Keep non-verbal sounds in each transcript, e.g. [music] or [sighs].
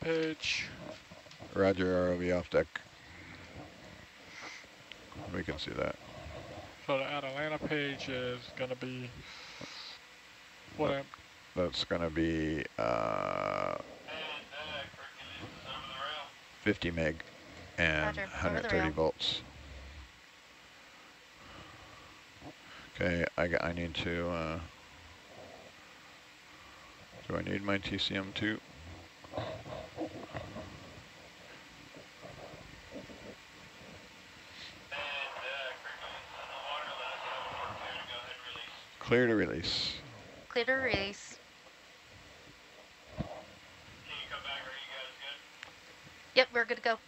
page. Roger, ROV off deck. We can see that. So the Atalanta page is going to be what amp? That's going to be uh, 50 meg and Roger, 130 volts. Okay, I, I need to, uh, do I need my TCM too? Clear to release. Clear to release. Can you come back? Are you guys good? Yep, we're good to go.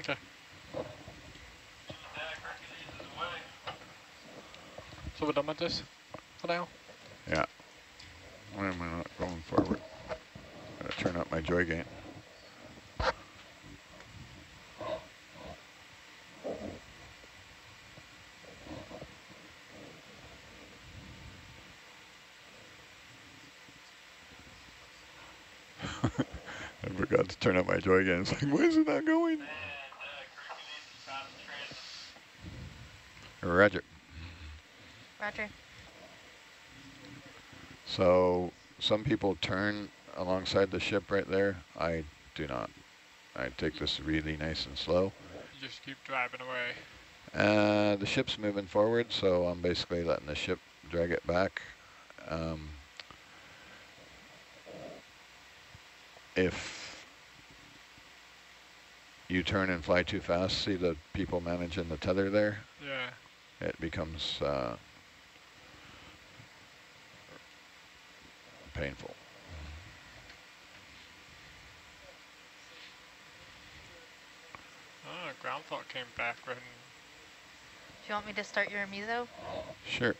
Okay. So we're done with this for now? Yeah. Why am I not going forward? Gotta turn up my joy gain. I forgot to turn up my joy again. It's like, why is it not going? Roger. Roger. So some people turn alongside the ship right there. I do not. I take this really nice and slow. You just keep driving away. Uh, the ship's moving forward, so I'm basically letting the ship drag it back. Um, if you turn and fly too fast, see the people managing the tether there, Yeah. it becomes uh, painful. Oh, ground fault came back when Do you want me to start your amuso? Sure.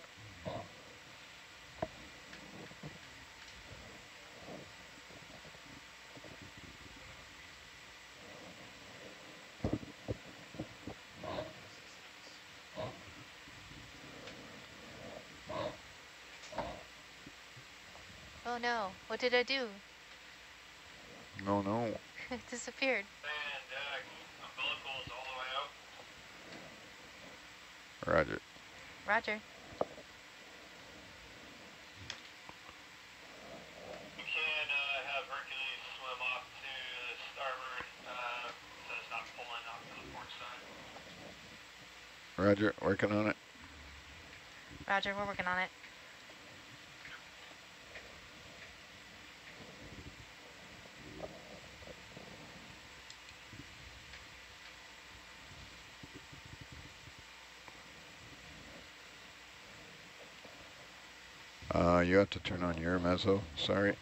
Oh no, what did I do? No, no. [laughs] it disappeared. Roger. Roger. Roger, working on it. Roger, we're working on it. Uh, you have to turn on your mezzo, sorry.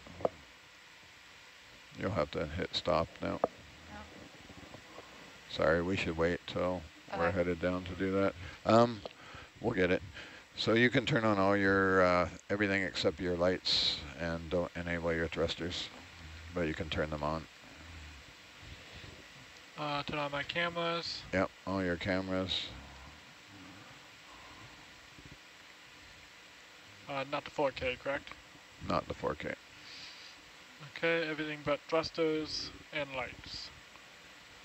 You'll have to hit stop now. Sorry, we should wait till we're headed down to do that. Um, we'll get it. So you can turn on all your, uh, everything except your lights and don't enable your thrusters, but you can turn them on. uh, turn on my cameras. Yep, all your cameras. Uh, not the 4K, correct? Not the 4K. Okay, everything but thrusters and lights.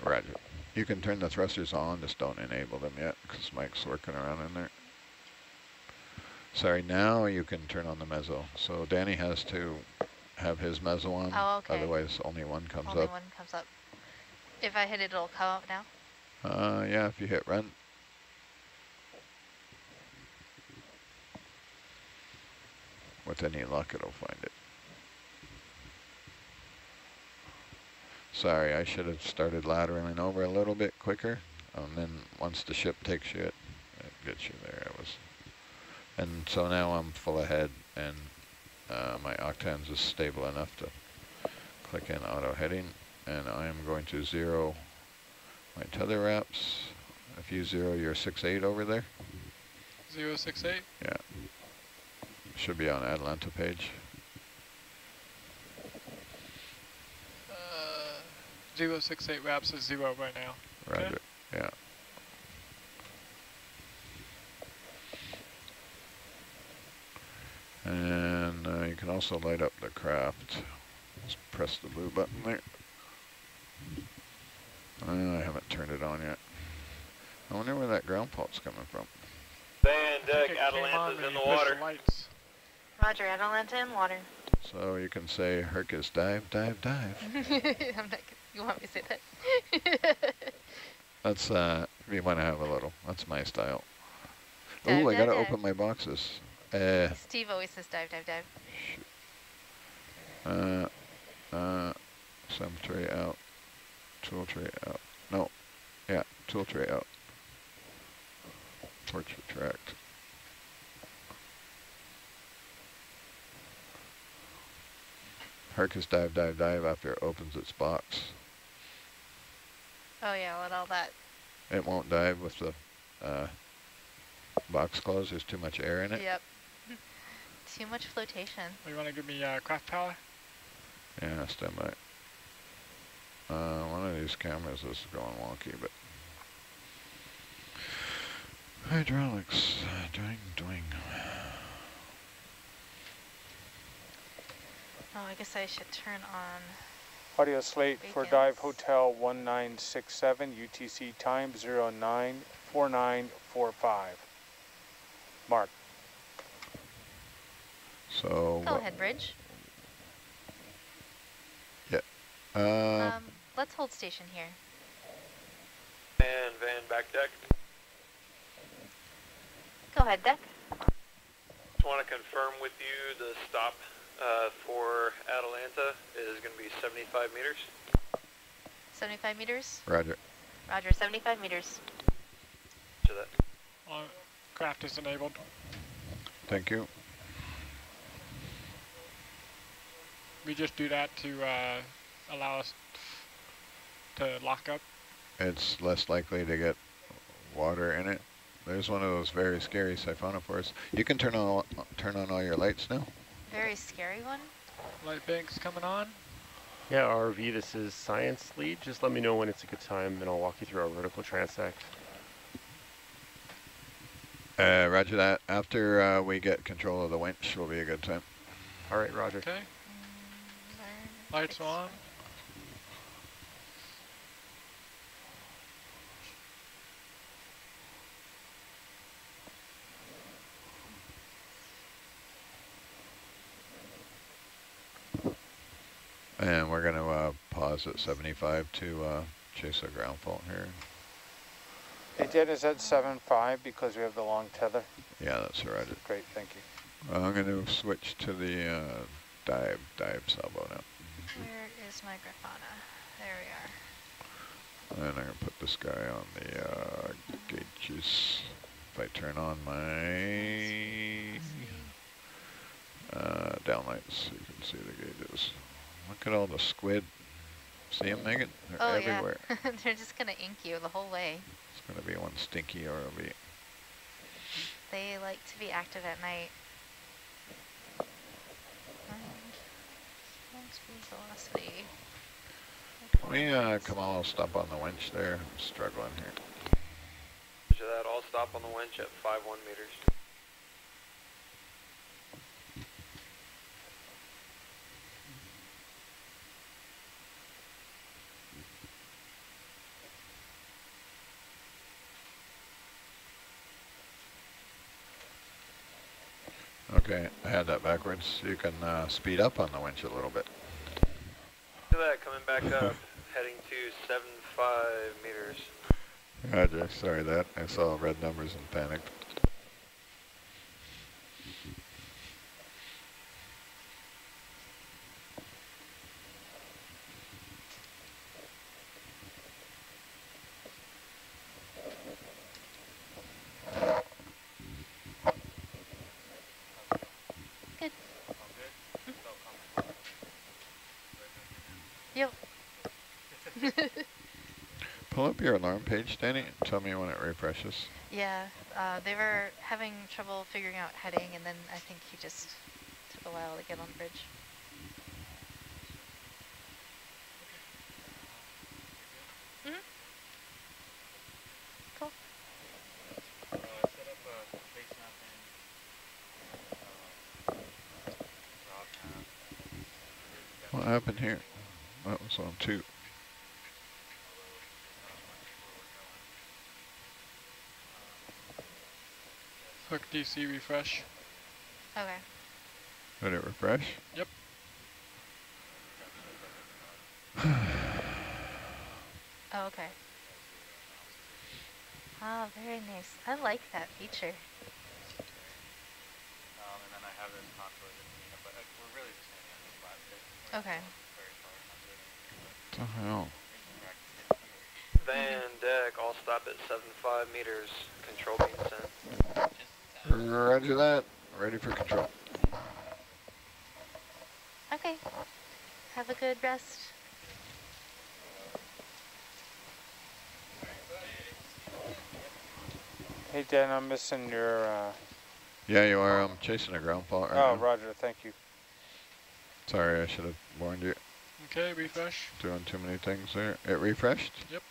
Roger. You can turn the thrusters on, just don't enable them yet because Mike's working around in there. Sorry, now you can turn on the mezzo. So Danny has to have his mezzo on, Oh, okay. otherwise only one comes Only up. one comes up. If I hit it, it'll come up now. Uh, yeah, if you hit run. With any luck, it'll find it. Sorry, I should have started lateraling over a little bit quicker. And then once the ship takes you, it, it gets you there. It was, and so now I'm full ahead, and uh, my octans is stable enough to click in auto heading, and I am going to zero my tether wraps. If you zero your six eight over there, 068. yeah, should be on Atalanta page. Uh, 068 wraps is zero right now. Okay. Roger. Yeah. And uh, you can also light up the craft. Just press the blue button there. Uh, I haven't turned it on yet. I wonder where that ground fault's coming from. Van I deck, think it came on Atalanta's when in the you pushed water. lights. Roger, Atalanta in water. So you can say Hercus dive, dive, dive. [laughs] I'm not, you want me to say that? [laughs] That's, uh, if you want to have a little. That's my style. Dive, Ooh, I gotta open my boxes. Uh, Steve always says dive, dive, dive. uh, uh, some tray out, tool tray out. No, yeah, tool tray out. Torch retract. Hercus dive, dive, dive after it opens its box. Oh yeah, with all that. It won't dive with the uh, box closed. There's too much air in it. Yep. [laughs] Too much flotation. You want to give me uh, craft power? Yeah, stand by. Uh, one of these cameras is going wonky, but hydraulics, uh, doing, doing. Oh, I guess I should turn on. Audio slate for Dive Hotel 1967, UTC time 094945. Mark. So, Go ahead, Bridge. uh, Um, let's hold station here. And Van back deck. Go ahead, Deck. Just want to confirm with you the stop uh, for Atalanta is going to be 75 meters. 75 meters. Roger. Roger, 75 meters. To that. Uh, craft is enabled. Thank you. We just do that to uh, allow us to lock up. It's less likely to get water in it. There's one of those very scary siphonophores. You can turn on turn on all your lights now. Very scary one. Light banks coming on. Yeah, RV, this is Science Lead. Just let me know when it's a good time, and I'll walk you through our vertical transect. Uh, roger that. After uh, we get control of the winch, will be a good time. All right, Roger. Okay. Mm, Lights on. And we're going to uh, pause at 75 to uh, chase a ground fault here. It did is at 7.5 because we have the long tether. Yeah, that's all right. Great, thank you. I'm going to switch to the uh, dive dive salvo now. Where is my Grafana? There we are. And I'm going to put this guy on the uh, gauges. If I turn on my uh, downlights, you can see the gauges. Look at all the squid. See them, Megan? They're Oh everywhere. yeah. [laughs] They're just gonna ink you the whole way. It's going to be one stinky ROV. They like to be active at night. And long speed velocity. We uh, come on, stop on the winch there. I'm struggling here. To that, I'll stop on the winch at 5 1 meters. Okay, I had that backwards. You can uh, speed up on the winch a little bit. To that, coming back up, [laughs] heading to 7 5 meters. Roger, sorry that. I saw red numbers and panicked. your alarm page, Danny? Tell me when it refreshes. Yeah, uh, they were having trouble figuring out heading, and then I think he just took a while to get on the bridge. -hmm. Cool. What happened here? That was on two. Hook DC refresh. Okay. Did it refresh? Yep. [sighs] Oh, okay. Oh, very nice. I like that feature. Um, and then I have this contour that know, but uh, we're really just standing on the spot. There's Okay. very far, not doing anything, What the hell? but practice it here. Van deck, all stop at 75 meters. Control beam sent. Roger that. Ready for control. Okay. Have a good rest. Hey Dan, I'm missing your, uh, Yeah, you are. I'm chasing a ground fault right oh, now. roger, thank you. Sorry, I should have warned you. Okay, refresh. Doing too many things there. It refreshed? Yep.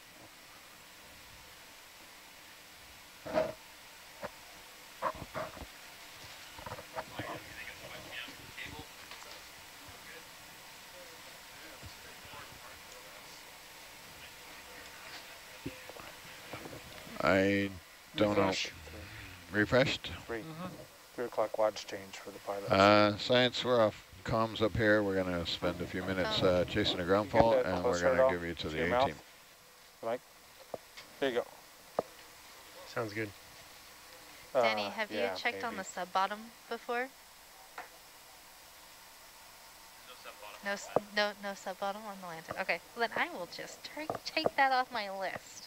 I don't know. Refreshed? 3 Mhm. Three o'clock watch change for the pilots. Uh, science, we're off comms up here. We're going to spend a few minutes uh, chasing a ground fault, and we're going to give you to to the A mouth? team. Mike, there you go. Sounds good. Danny, Uh, have you yeah, checked on the sub bottom before? No, no, no sub bottom on the lantern. Okay, well then I will just take that off my list.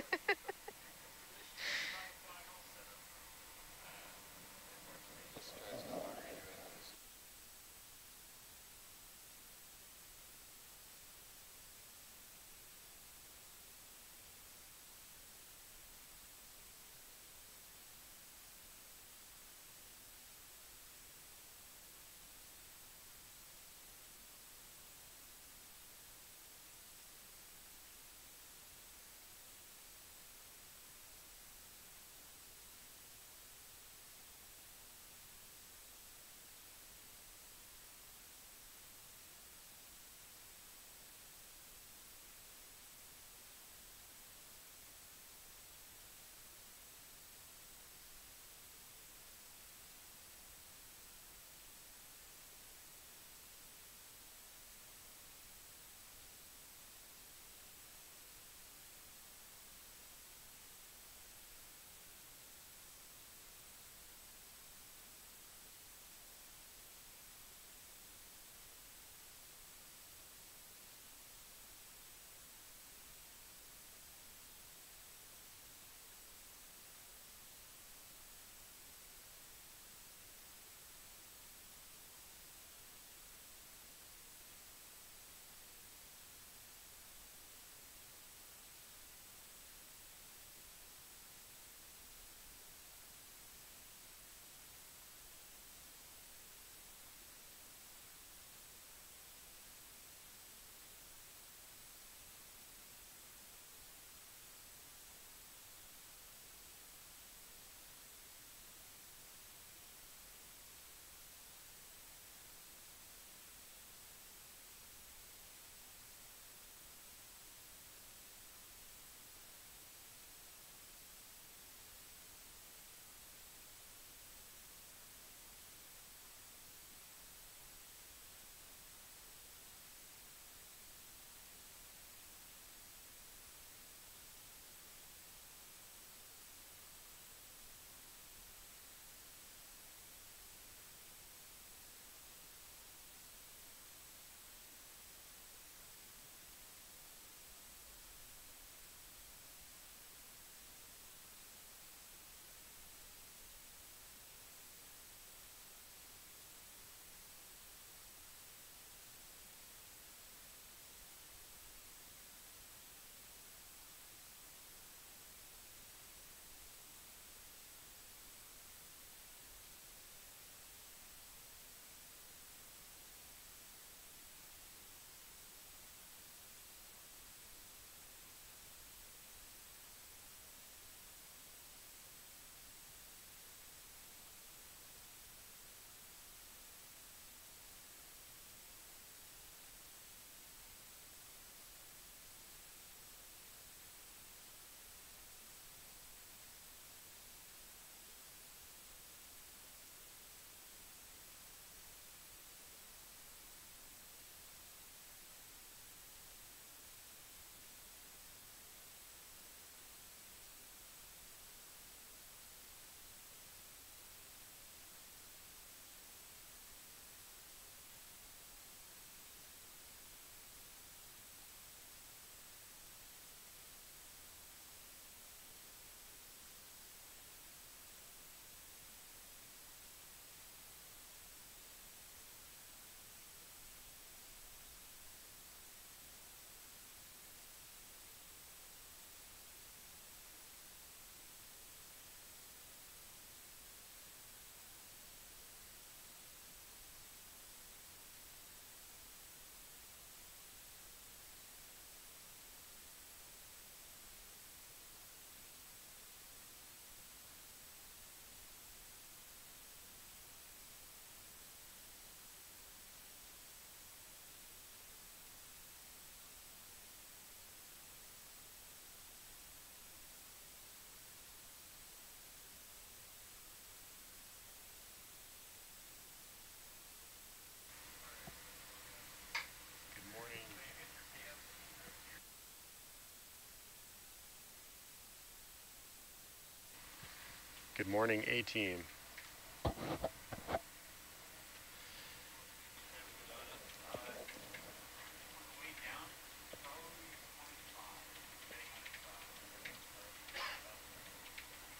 Good morning, A-team.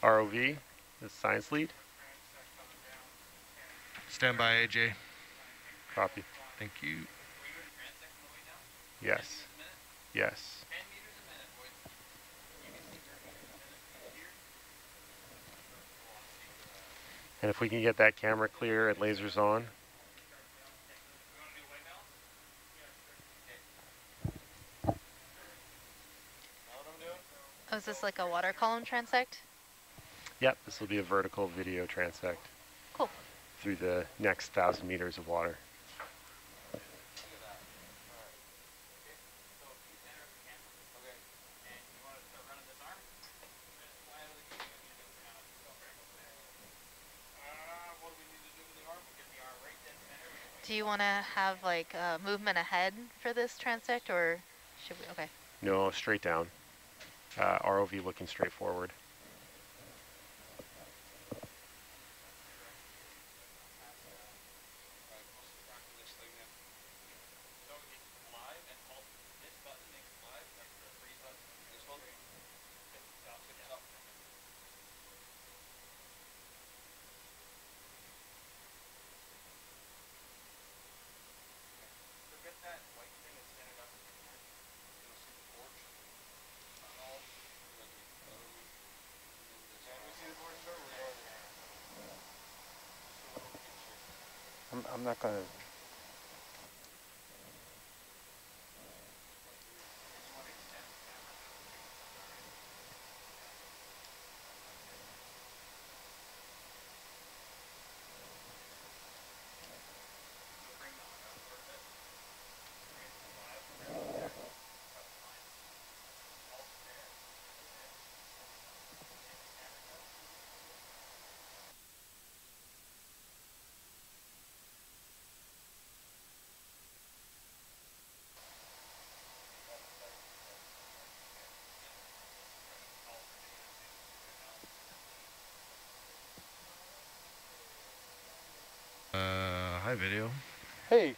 ROV, the science lead. Stand by, AJ. Copy. Thank you. Yes. Yes. And if we can get that camera clear and lasers on. Oh, is this like a water column transect? Yep, this will be a vertical video transect. Cool. Through the next thousand meters of water. Want to have like uh, movement ahead for this transect or should we, okay. No, straight down. Uh, ROV looking straight forward. I'm, I'm hi, video. hey,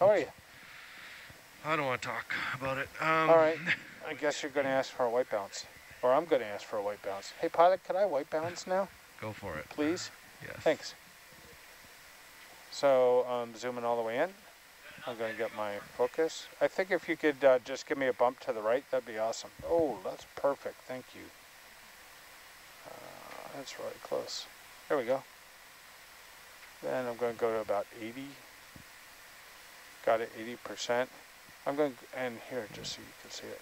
how are you? I don't want to talk about it. Um, All right, I guess you're gonna ask for a white balance, or I'm gonna ask for a white balance. Hey, pilot, could I white balance now, Go for it. please? Yes. Thanks. So, um, zooming all the way in. I'm gonna get my focus. I think if you could uh, just give me a bump to the right, that'd be awesome. Oh, that's perfect, thank you. Uh, that's really close. There we go. Then I'm gonna go to about 80. Got it 80%. I'm going to, and here, just so you can see it.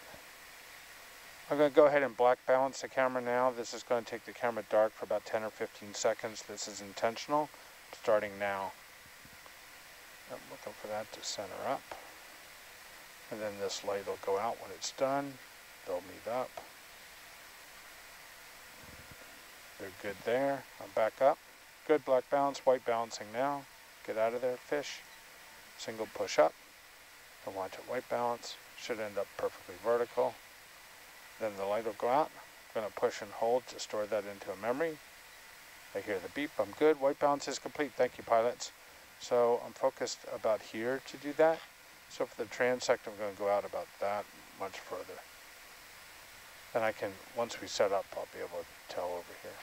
I'm going to go ahead and black balance the camera now. This is going to take the camera dark for about 10 or 15 seconds. This is intentional, starting now. I'm looking for that to center up. And then this light will go out when it's done. They'll meet up. They're good there. I'm back up. Good black balance, white balancing now. Get out of there, fish. Single push up. And watch it white balance. Should end up perfectly vertical. Then the light will go out. I'm going to push and hold to store that into a memory. I hear the beep. I'm good. White balance is complete. Thank you, pilots. So I'm focused about here to do that. So for the transect, I'm going to go out about that much further. Then I can, once we set up, I'll be able to tell over here.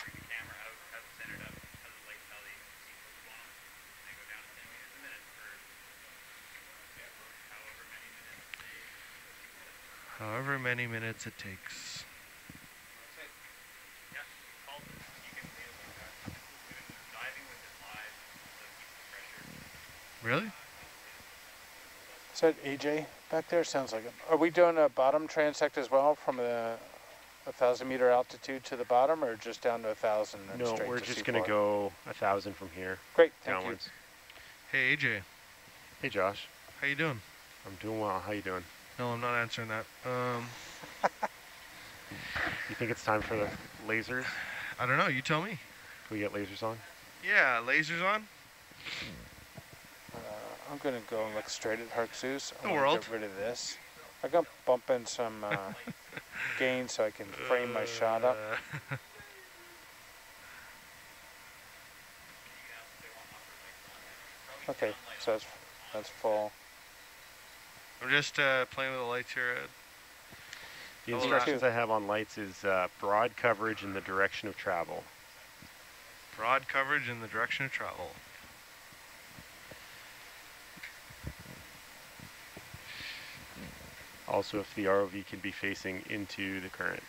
Bring the camera out, have it centered up, have the lights how they see what's going on, and then go down to 10 meters a minute for yeah, for however many minutes they However many minutes it takes. That's it. Yeah, call it. You can see it like that. Doing diving with it live, so it keeps the pressure. Really? Is that AJ back there? Sounds like it. Are we doing a bottom transect as well from a, a thousand meter altitude to the bottom or just down to a thousand No, straight we're to just going to go a thousand from here Great, thank downwards. Hey, AJ. Hey, Josh. How you doing? I'm doing well. How you doing? No, I'm not answering that. Um, You think it's time for the lasers? I don't know. You tell me. Can we get lasers on? Yeah, lasers on. Uh, I'm going to go and look straight at Hercules. I The wanna world. Get rid of this. I'm gonna bump in some uh, [laughs] gain so I can frame my shot up. Uh, [laughs] Okay, so that's that's full. I'm just uh, playing with the lights here. Ed. The Oh, instructions. I have on lights is uh, broad coverage in the direction of travel. Broad coverage in the direction of travel. Also, if the ROV can be facing into the current.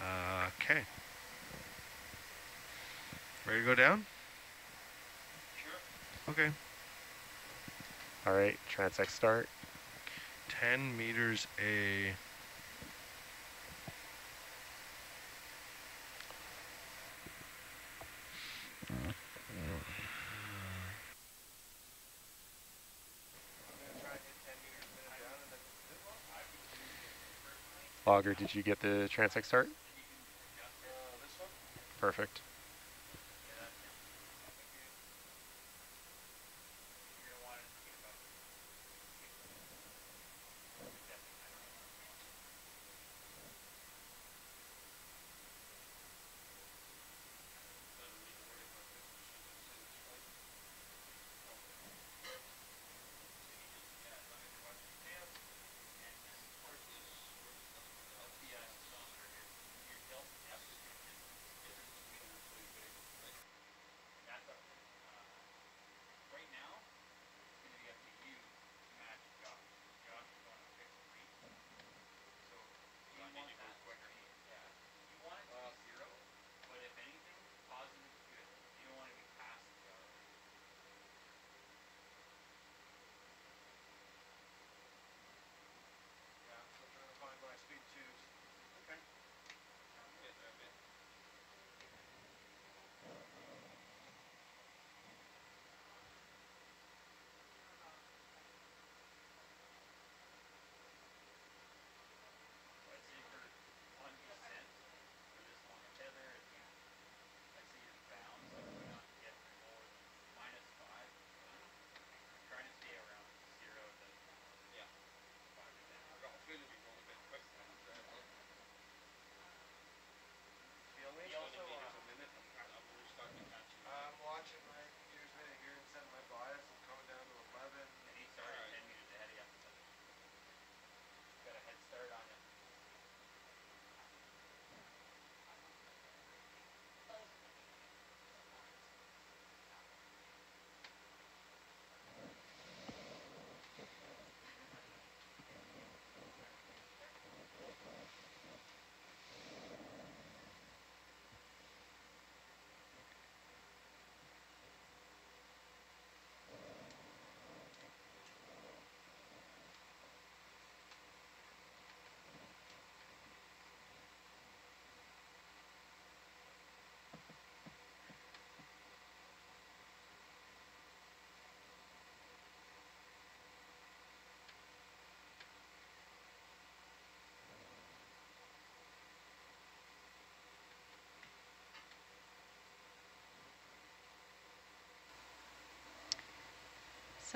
Uh, okay. Ready to go down? Sure. Okay. All right, transect start. 10 meters A. Logger, did you get the transect start? Perfect.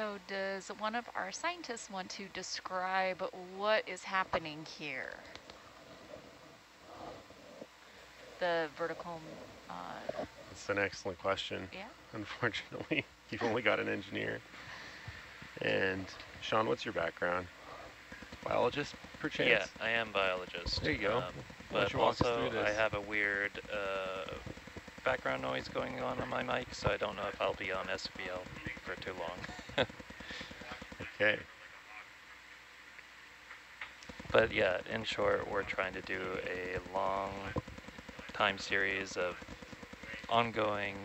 So does one of our scientists want to describe what is happening here? The vertical, uh, That's an excellent question. yeah? Unfortunately, [laughs] you've only got an engineer. And Sean, what's your background? Biologist, perchance? Yeah, I am biologist. There you go. Um, but you also, I have a weird uh, background noise going on on my mic, so I don't know if I'll be on SVL for too long. Okay. But yeah, in short, we're trying to do a long time series of ongoing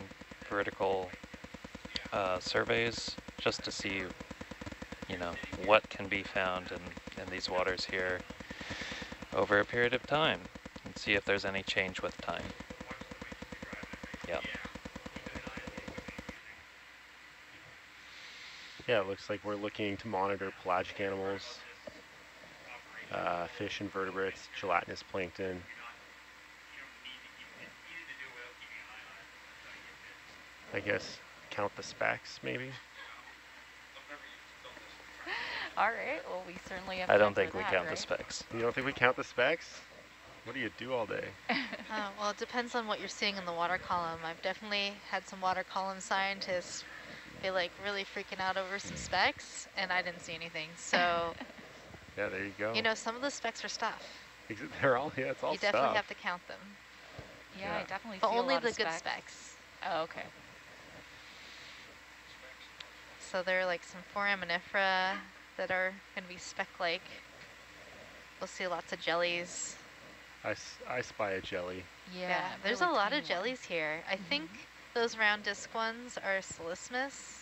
vertical uh, surveys just to see, you know, what can be found in, in these waters here over a period of time and see if there's any change with time. Yeah. Yeah, it looks like we're looking to monitor pelagic animals, uh, fish, invertebrates, gelatinous plankton. I guess count the specs, maybe? [laughs] All right. Well, we certainly have. I don't think we that, count the specs. You don't think we count the specs? What do you do all day? [laughs] Uh, well, it depends on what you're seeing in the water column. I've definitely had some water column scientists be like really freaking out over some mm. specs, and I didn't see anything. [laughs] So, Yeah, there you go. you know, some of the specs are stuff. They're all, yeah, it's all stuff. you definitely have to count them, Yeah, I definitely but see a only lot the of good specs. specs. Oh, okay. So there are like some foraminifera that are going to be spec-like. We'll see lots of jellies. I, I spy a jelly. Yeah. there's really a lot of tiny one. jellies here. I mm-hmm. think those round disc ones are Solmissus.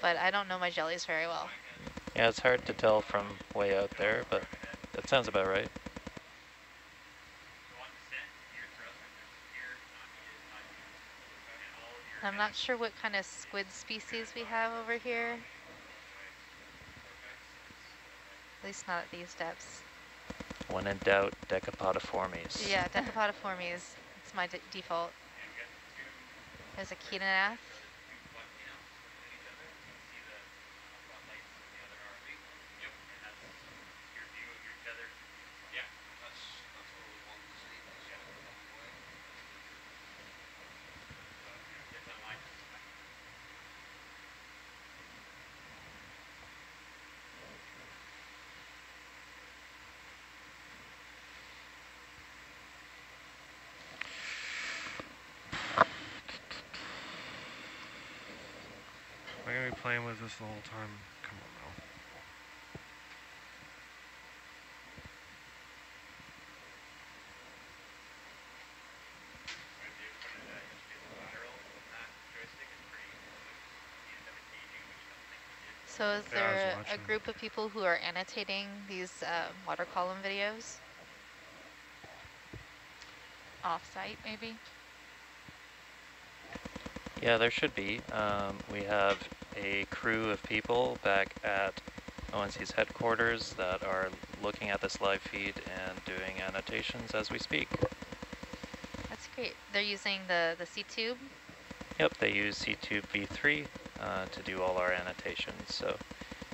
But I don't know my jellies very well. Yeah, it's hard to tell from way out there, but that sounds about right. So on descent, gear thrusters are here, not needed, not used. And all of your I'm not sure what kind of squid species we have over here. At least not at these depths. When in doubt, Decapodiformes. Yeah, Decapodiformes. It's my default. There's a Kenath. your view of your tether. Yeah, that's that's what we want to see. Get that line. Am I gonna be playing with this the whole time? Come on now. So is Yeah, there a group of people who are annotating these uh, water column videos? Off-site, maybe. Yeah, there should be. Um, we have a crew of people back at ONC's headquarters that are looking at this live feed and doing annotations as we speak. That's great. They're using the, the SeaTube. Yep, they use SeaTube v3 uh, to do all our annotations. So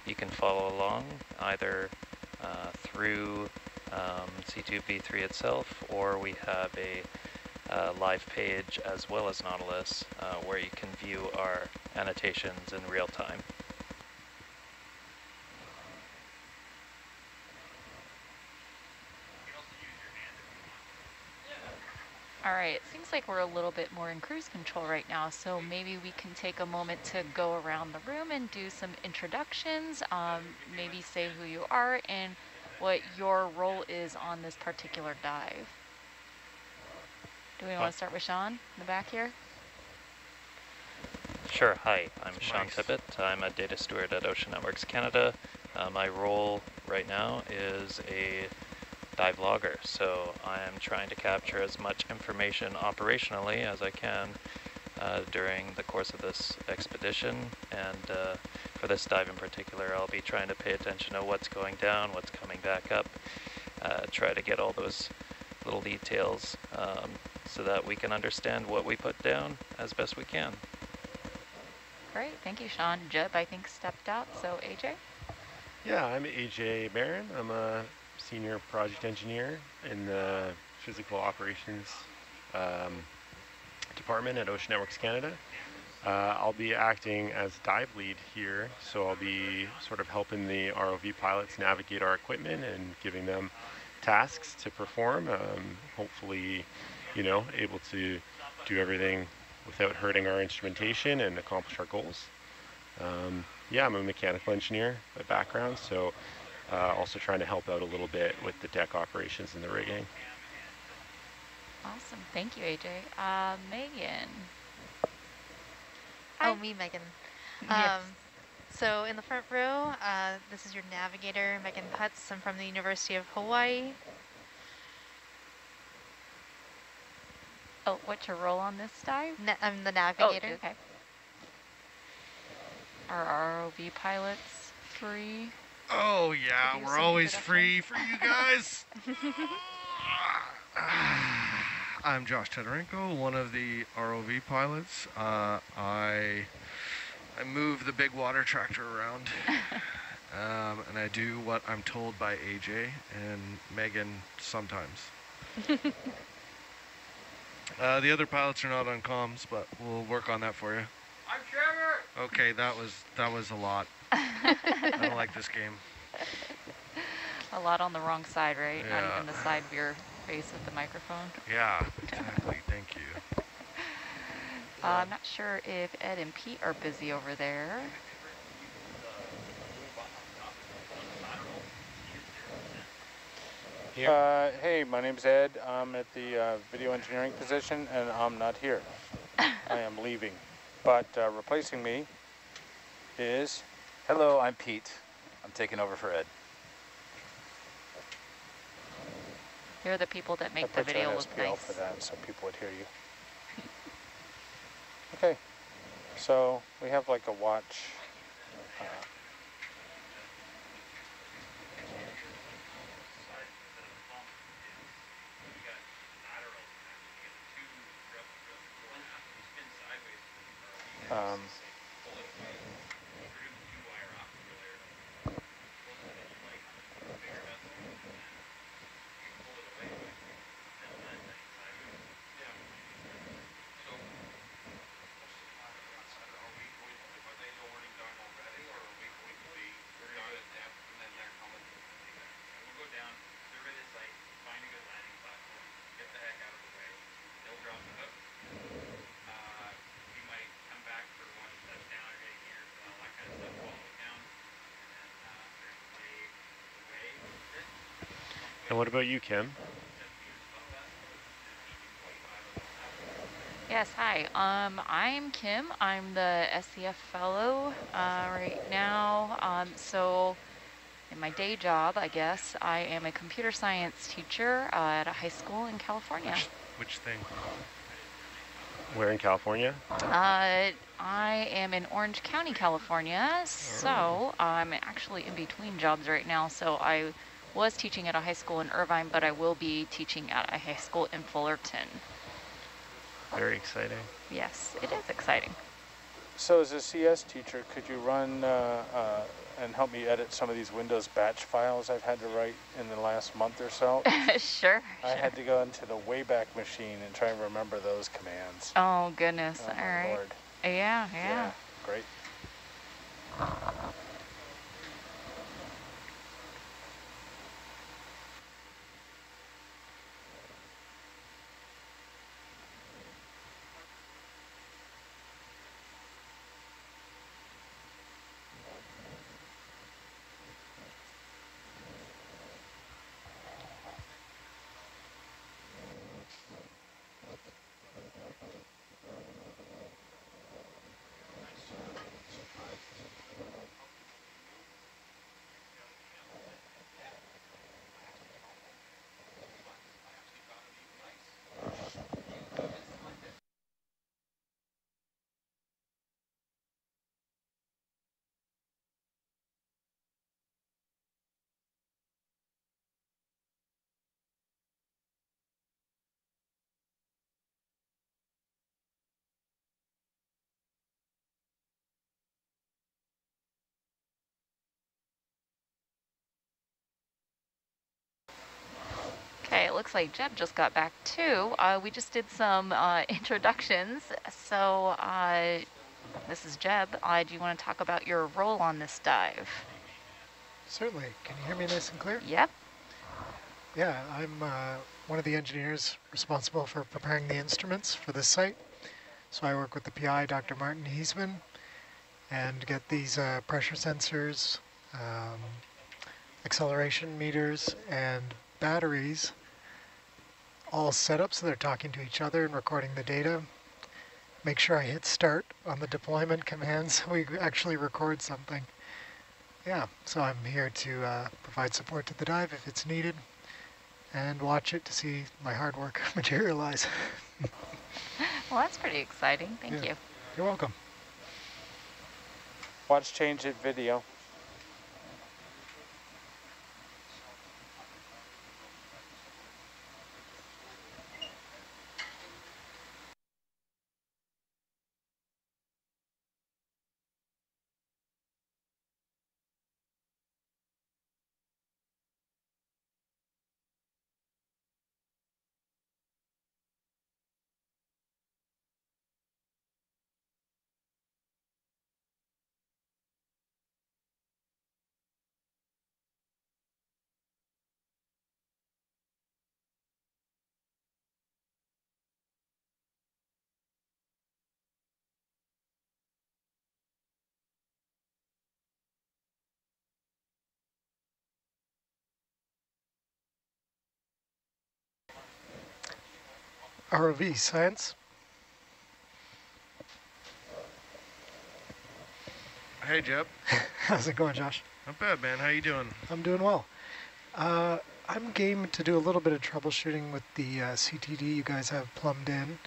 you can follow along either uh, through um, SeaTube v3 itself, or we have a uh, live page as well as Nautilus uh, where you can view our annotations in real time. All right, it seems like we're a little bit more in cruise control right now, so maybe we can take a moment to go around the room and do some introductions, um, maybe say who you are and what your role is on this particular dive. Do we want Uh, to start with Sean in the back here? Sure, hi, I'm Sean Nice. Tippett. I'm a data steward at Ocean Networks Canada. Uh, my role right now is a dive logger, so I am trying to capture as much information operationally as I can uh, during the course of this expedition. And uh, for this dive in particular, I'll be trying to pay attention to what's going down, what's coming back up, uh, try to get all those little details um, so that we can understand what we put down as best we can. Great, thank you, Sean. Jeb, I think, stepped out, so AJ? Yeah, I'm AJ Barron. I'm a senior project engineer in the physical operations um, department at Ocean Networks Canada. Uh, I'll be acting as dive lead here, so I'll be sort of helping the ROV pilots navigate our equipment and giving them tasks to perform. Um, hopefully, you know, able to do everything without hurting our instrumentation and accomplish our goals. Um, yeah, I'm a mechanical engineer by background, so uh, also trying to help out a little bit with the deck operations and the rigging. Awesome, thank you, AJ. Uh, Megan. Oh, me, Megan. [laughs] Yes. Um, so in the front row, uh, this is your navigator, Megan Putz. I'm from the University of Hawaii. Oh, what's your role on this dive? Na I'm the navigator. Oh, navigator. okay. Are ROV pilots free? Oh yeah, we're always free for you guys. [laughs] [sighs] I'm Josh Tedorenko, one of the ROV pilots. Uh, I I move the big water tractor around. [laughs] um, and I do what I'm told by AJ and Megan sometimes. [laughs] uh, the other pilots are not on comms, but we'll work on that for you. I'm Trevor! Okay, that was that was a lot. [laughs] I don't like this game. A lot on the wrong side, right? Yeah. Not even the side of your face with the microphone. Yeah, exactly. Thank you. Uh, I'm not sure if Ed and Pete are busy over there. Here. Uh, hey, my name's Ed. I'm at the uh, video engineering position, and I'm not here. I am leaving. But uh, replacing me is Hello, I'm Pete. I'm taking over for Ed. You're the people that I make the put you on video look SPL nice. for that, so people would hear you. [laughs] Okay, so we have like a watch. Uh, um, And what about you, Kim? Yes, hi. Um, I'm Kim. I'm the SCF fellow uh, right now. Um, so, in my day job, I guess, I am a computer science teacher uh, at a high school in California. Which thing? Where in California? Uh, I am in Orange County, California, so I'm actually in between jobs right now. So I was teaching at a high school in Irvine, but I will be teaching at a high school in Fullerton. Very exciting. Yes, it is exciting. so as a CS teacher, could you run uh, uh, and help me edit some of these Windows batch files I've had to write in the last month or so? [laughs] sure. I sure. had to go into the Wayback Machine and try and remember those commands. Oh goodness! Oh, All my right. Lord. Yeah, yeah. Great. Okay, it looks like Jeb just got back too. Uh, we just did some uh, [laughs] introductions. So uh, this is Jeb. Uh, do you want to talk about your role on this dive? Certainly. Can you hear me nice and clear? Yep. Yeah, I'm uh, one of the engineers responsible for preparing the instruments for this site. So I work with the PI, Dr. Martin Heesemann, and get these uh, pressure sensors, um, acceleration meters, and batteries all set up so they're talking to each other and recording the data. Make sure I hit start on the deployment command so [laughs] we actually record something. Yeah, so I'm here to uh, provide support to the dive if it's needed and watch it to see my hard work [laughs] materialize. [laughs] Well, that's pretty exciting. Thank Yeah. you. You're welcome. Watch change it video. ROV Science. Hey, Jeb. [laughs] How's it going, Josh? Not bad, man. How you doing? I'm doing well. Uh, I'm game to do a little bit of troubleshooting with the uh, CTD you guys have plumbed in.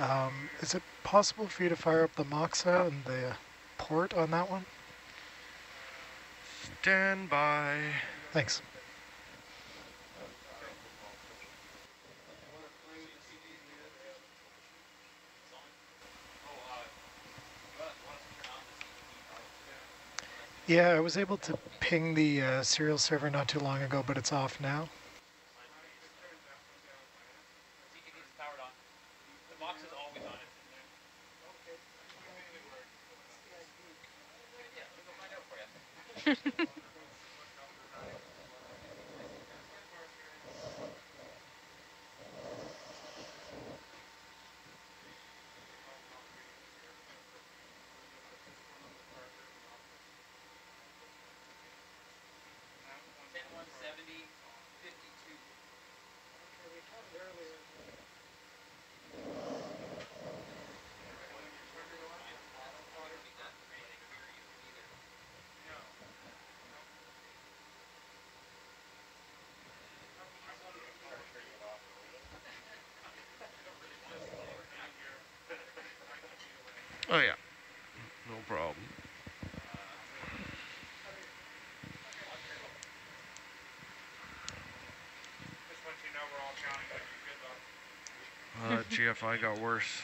Um, is it possible for you to fire up the Moxa and the port on that one? Stand by. Thanks. Yeah, I was able to ping the uh, serial server not too long ago, but it's off now. Oh, yeah. No problem. Uh, GFI got worse.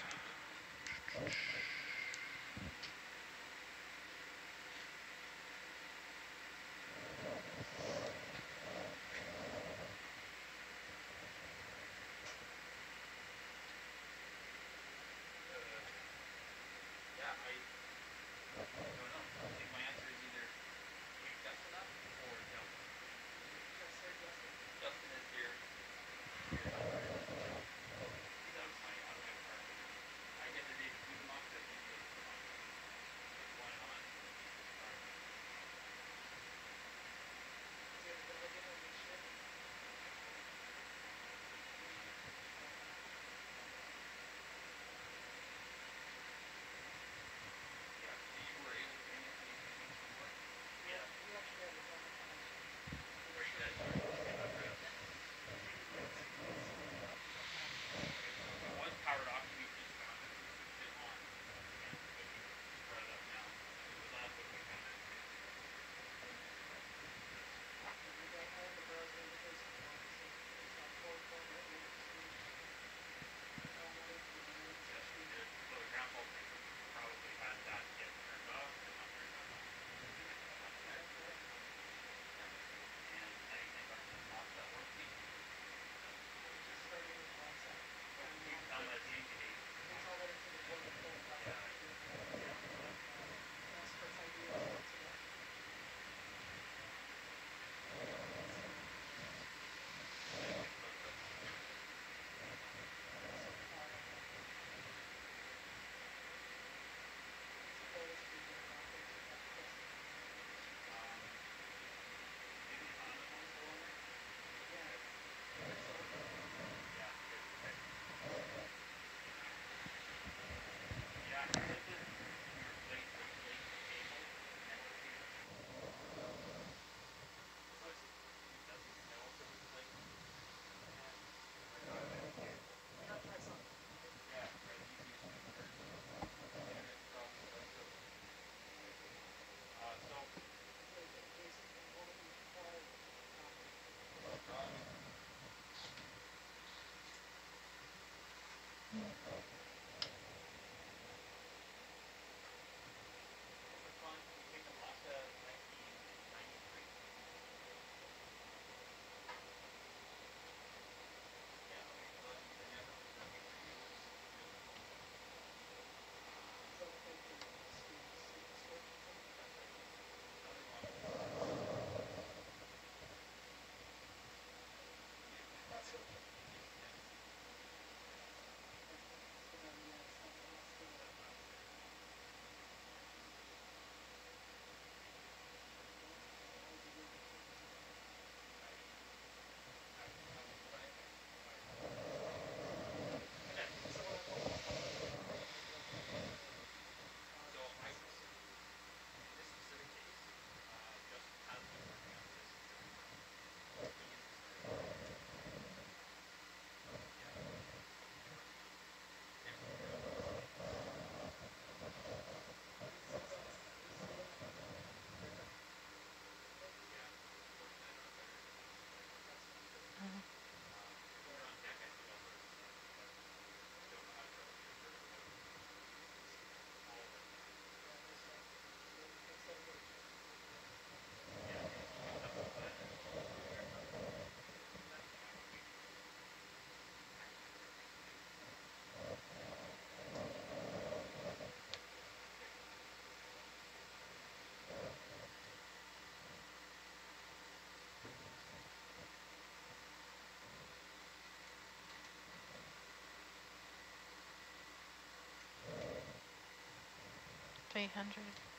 300.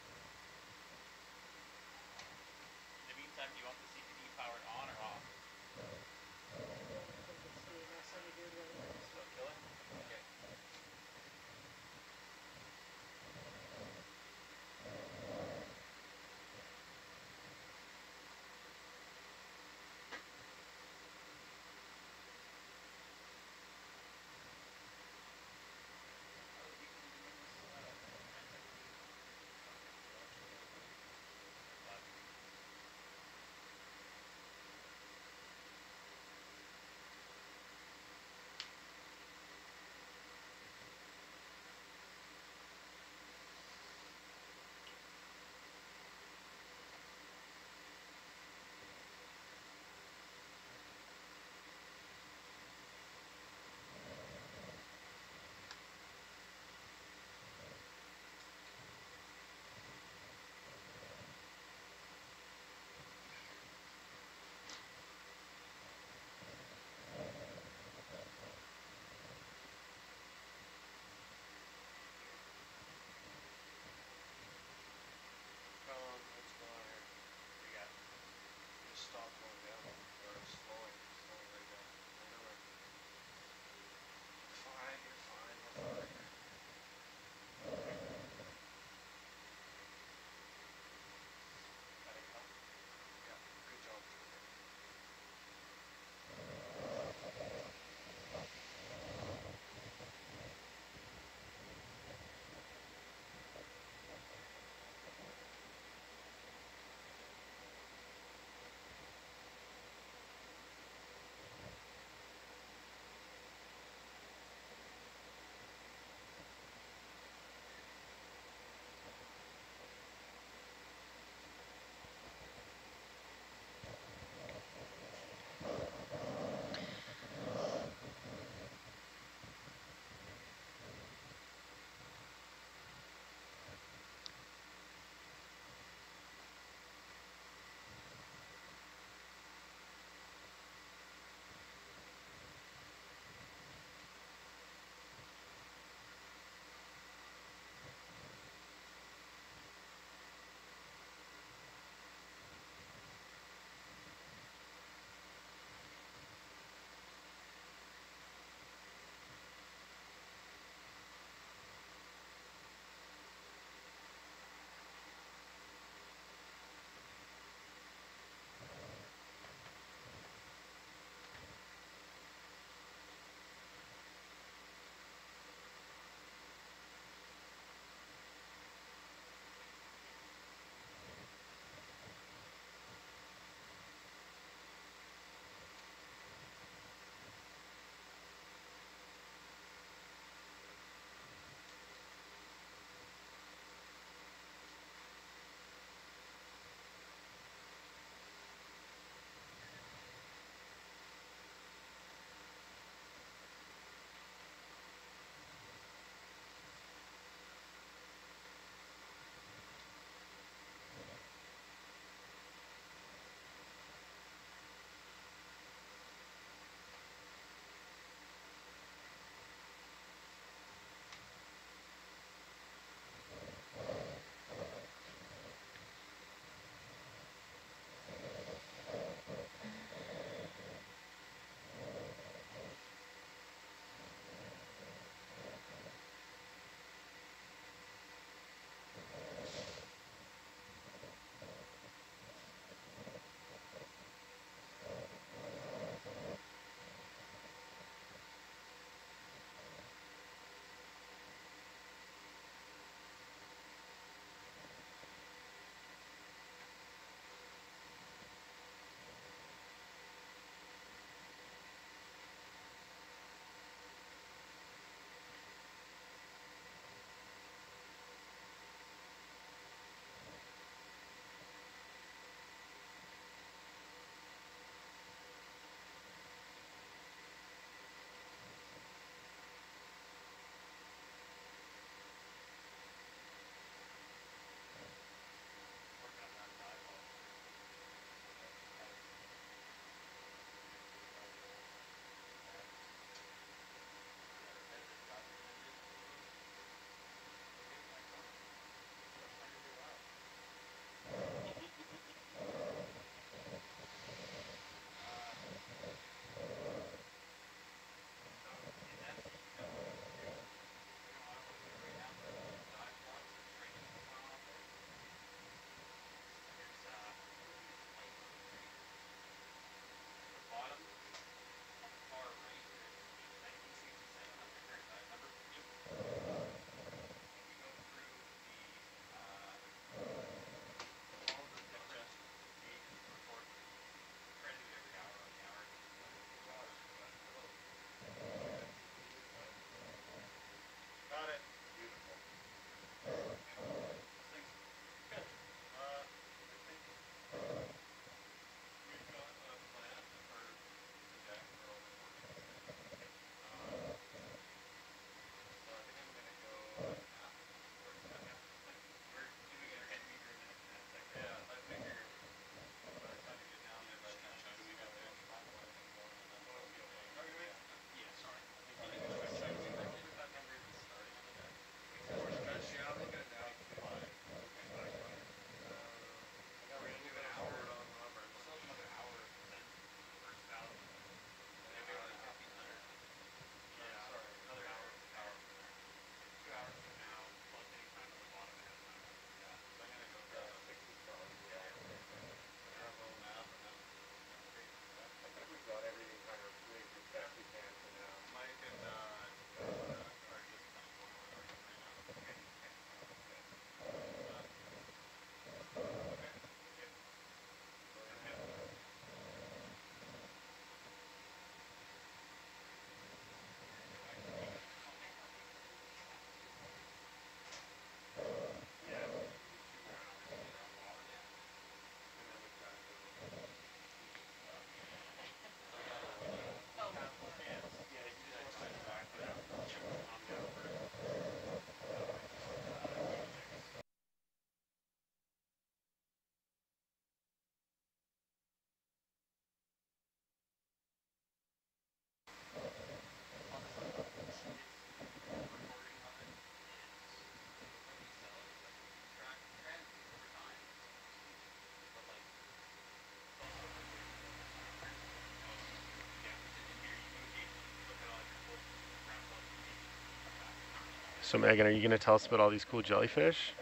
So Megan, are you going to tell us about all these cool jellyfish?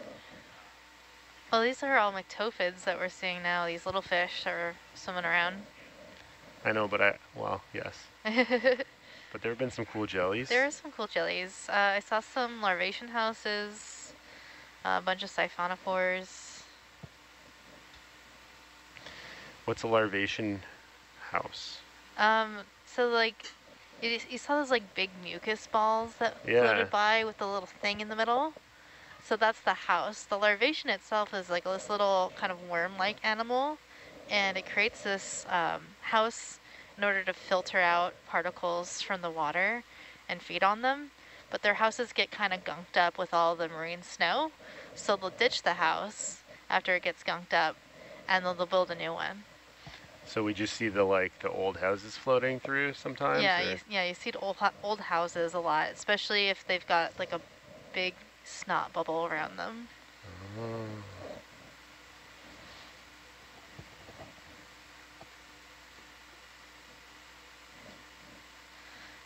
Well, these are all myctophids that we're seeing now, these little fish that are swimming around. I know, but I, well, yes. [laughs] but there have been some cool jellies. There are some cool jellies. Uh, I saw some larvacean houses, a bunch of siphonophores. What's a larvacean house? Um, so like, you, you saw those like big mucus balls that Yeah. floated by with the little thing in the middle? So that's the house. The larvacean itself is like this little kind of worm-like animal, and it creates this um, house in order to filter out particles from the water and feed on them. But their houses get kind of gunked up with all the marine snow, so they'll ditch the house after it gets gunked up, and then they'll build a new one. So we just see the like the old houses floating through sometimes. Yeah, or- you, yeah, you see old old houses a lot, especially if they've got like a big snot bubble around them. Oh.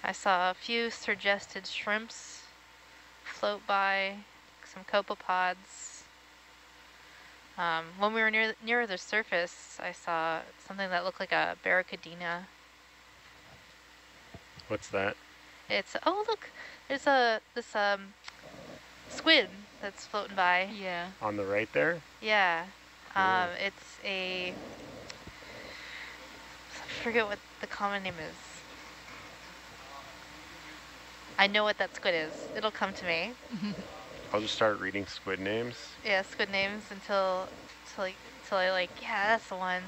I saw a few sergestid shrimps float by, some copepods. Um, when we were near near the surface, I saw something that looked like a barricadina. What's that? It's oh look, there's a this um squid that's floating by. Yeah. On the right there? Yeah. Um, it's a I forget what the common name is. I know what that squid is. It'll come to me. [laughs] I'll just start reading squid names. Yeah, squid names until until like until I like yeah that's the one.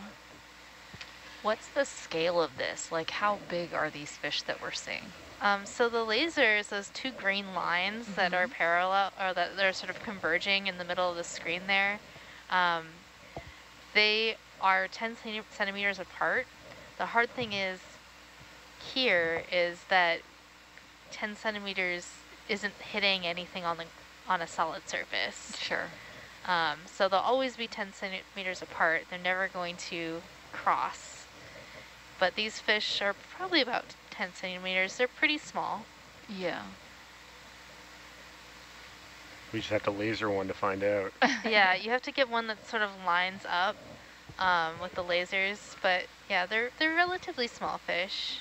What's the scale of this? Like, how big are these fish that we're seeing? Um, so the lasers, those two green lines that are parallel, or that they're sort of converging in the middle of the screen there, um, they are 10 centimeters apart. The hard thing is here is that 10 centimeters isn't hitting anything on the on a solid surface. Sure. Um, so they'll always be 10 centimeters apart. They're never going to cross. But these fish are probably about 10 centimeters. They're pretty small. Yeah. We just have to laser one to find out. [laughs] yeah, you have to get one that sort of lines up um, with the lasers. But yeah, they're they're relatively small fish.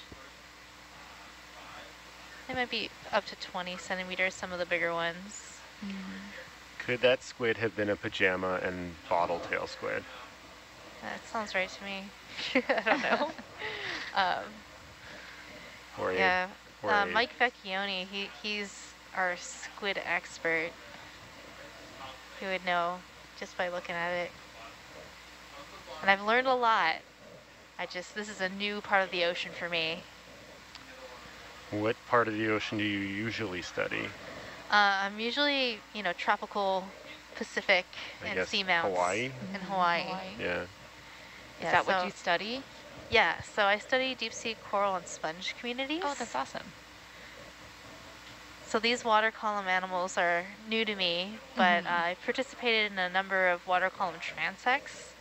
They might be up to 20 centimeters, some of the bigger ones. Could that squid have been a pajama and bottle tail squid? That sounds right to me. [laughs] I don't know. [laughs] um, Or a- yeah, or uh, Mike Vecchione, he, he's our squid expert. He would know just by looking at it. And I've learned a lot. I just, this is a new part of the ocean for me. What part of the ocean do you usually study? Uh, I'm usually, you know, tropical Pacific I and guess seamounts Hawaii? in Hawaii. Yeah. Is Yeah, that what you study? Yeah, so I study deep sea coral and sponge communities. Oh, that's awesome. So these water column animals are new to me, but Mhm. uh, I participated in a number of water column transects.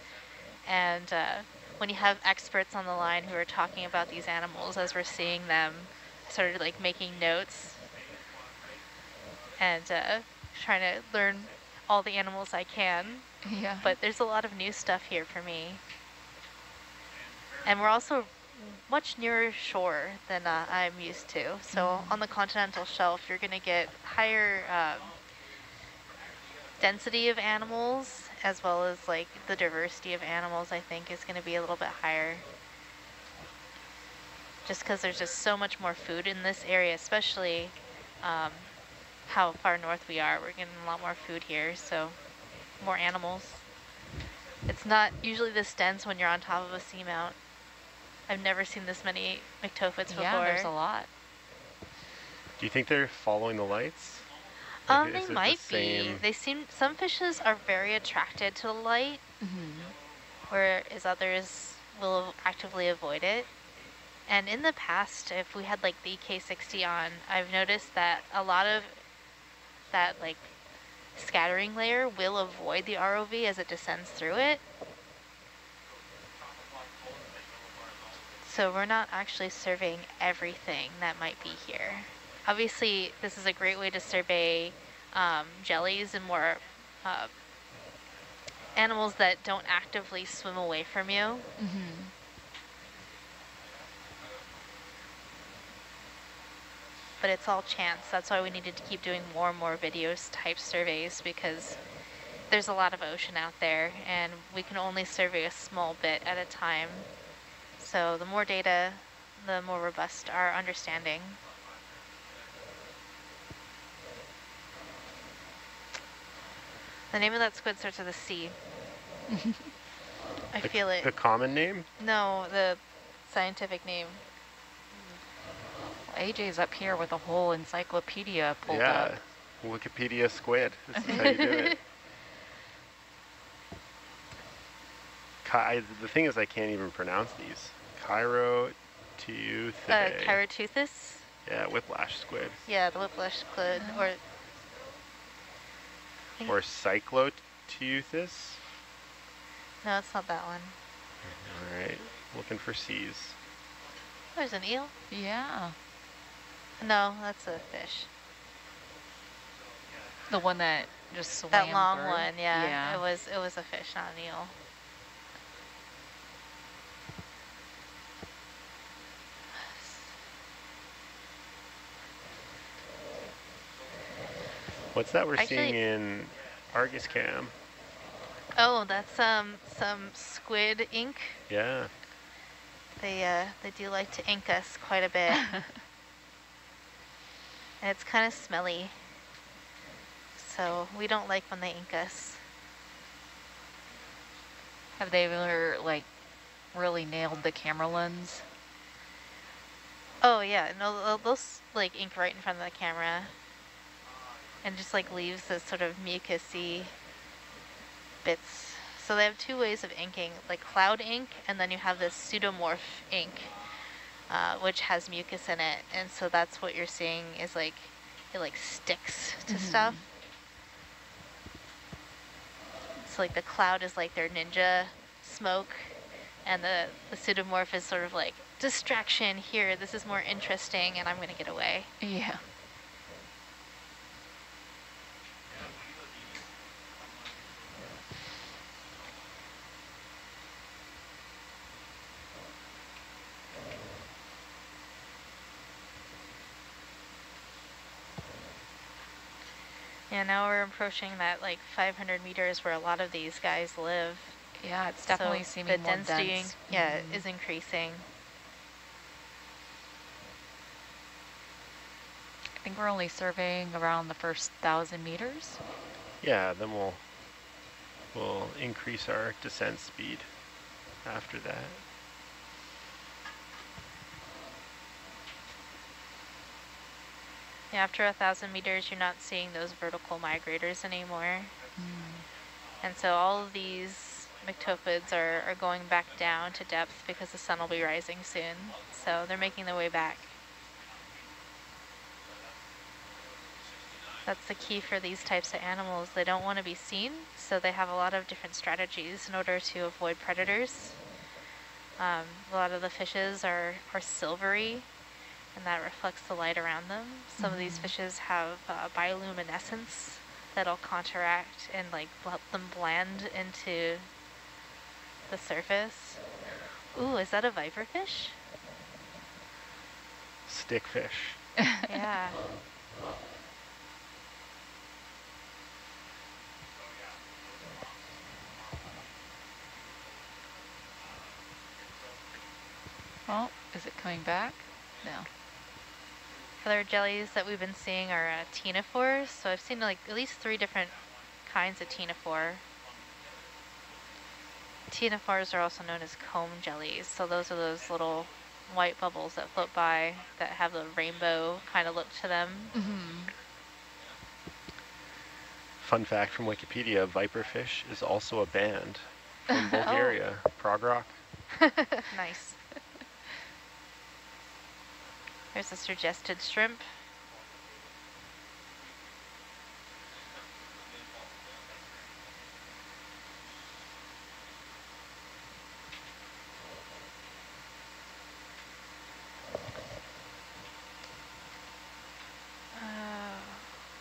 And uh, when you have experts on the line who are talking about these animals as we're seeing them, I started like making notes and uh, trying to learn all the animals I can. Yeah. But there's a lot of new stuff here for me. And we're also much nearer shore than uh, I'm used to. So on the continental shelf, you're going to get higher um, density of animals, as well as like the diversity of animals. I think is going to be a little bit higher. Just because there's just so much more food in this area, especially um, how far north we are. We're getting a lot more food here, so more animals. It's not usually this dense when you're on top of a seamount. I've never seen this many myctophids before. Yeah, there's a lot. Do you think they're following the lights? Um, is they it the might be. They seem some fishes are very attracted to the light, Mm-hmm. whereas others will actively avoid it. And in the past, if we had like the K60 on, I've noticed that a lot of that like scattering layer will avoid the ROV as it descends through it. So we're not actually surveying everything that might be here. Obviously, this is a great way to survey um, jellies and more uh, animals that don't actively swim away from you. Mm -hmm. But it's all chance. That's why we needed to keep doing more and more videos type surveys because there's a lot of ocean out there and we can only survey a small bit at a time. So the more data, the more robust our understanding. The name of that squid starts with a C. [laughs] I the, feel it. The common name? No, the scientific name. Well, AJ's up here with a whole encyclopedia pulled yeah. up. Wikipedia squid. [laughs] This is how you do it. Chi the thing is I can't even pronounce these. Cairo Teuthidae. Uh, Chiroteuthis? Yeah, whiplash squid. Yeah, the whiplash squid, or or Cycloteuthis. No, it's not that one. All right, looking for C's. There's an eel. Yeah. No, that's a fish. The one that just swam That long through? one, yeah. Yeah. It was it was a fish, not an eel. What's that we're Actually- seeing in Argus Cam? Oh, that's um some squid ink. Yeah. They uh they do like to ink us quite a bit. [laughs] and it's kind of smelly. So we don't like when they ink us. Have they ever like really nailed the camera lens? Oh yeah, no, they'll, they'll like ink right in front of the camera, and just like leaves this sort of mucusy bits. So they have two ways of inking, like cloud ink, and then you have this pseudomorph ink, uh, which has mucus in it, and so that's what you're seeing is like it like sticks to Mhm. stuff. So like the cloud is like their ninja smoke, and the, the pseudomorph is sort of like distraction here. This is more interesting, and I'm gonna get away. Yeah. Yeah, now we're approaching that like 500 meters where a lot of these guys live. Yeah, it's So definitely seeming the more density, dense. yeah, Mhm. is increasing. I think we're only surveying around the first thousand meters. Yeah, then we'll we'll increase our descent speed after that. Yeah, after a thousand meters, you're not seeing those vertical migrators anymore. And so all of these myctophids are, are going back down to depth because the sun will be rising soon. So they're making their way back. That's the key for these types of animals. They don't want to be seen, so they have a lot of different strategies in order to avoid predators. Um, a lot of the fishes are, are silvery, and that reflects the light around them. Some of these Mhm. fishes have uh, bioluminescence that'll counteract and like help them blend into the surface. Ooh, is that a viperfish? Stickfish. [laughs] yeah. Oh, is it coming back? No. Other jellies that we've been seeing are uh, ctenophores. So I've seen like at least three different kinds of ctenophore. Ctenophores are also known as comb jellies. So those are those little white bubbles that float by that have the rainbow kind of look to them. Mm-hmm. Fun fact from Wikipedia, viperfish is also a band [laughs] from Bulgaria, prog rock. [laughs] nice. There's a sergestid shrimp. Uh,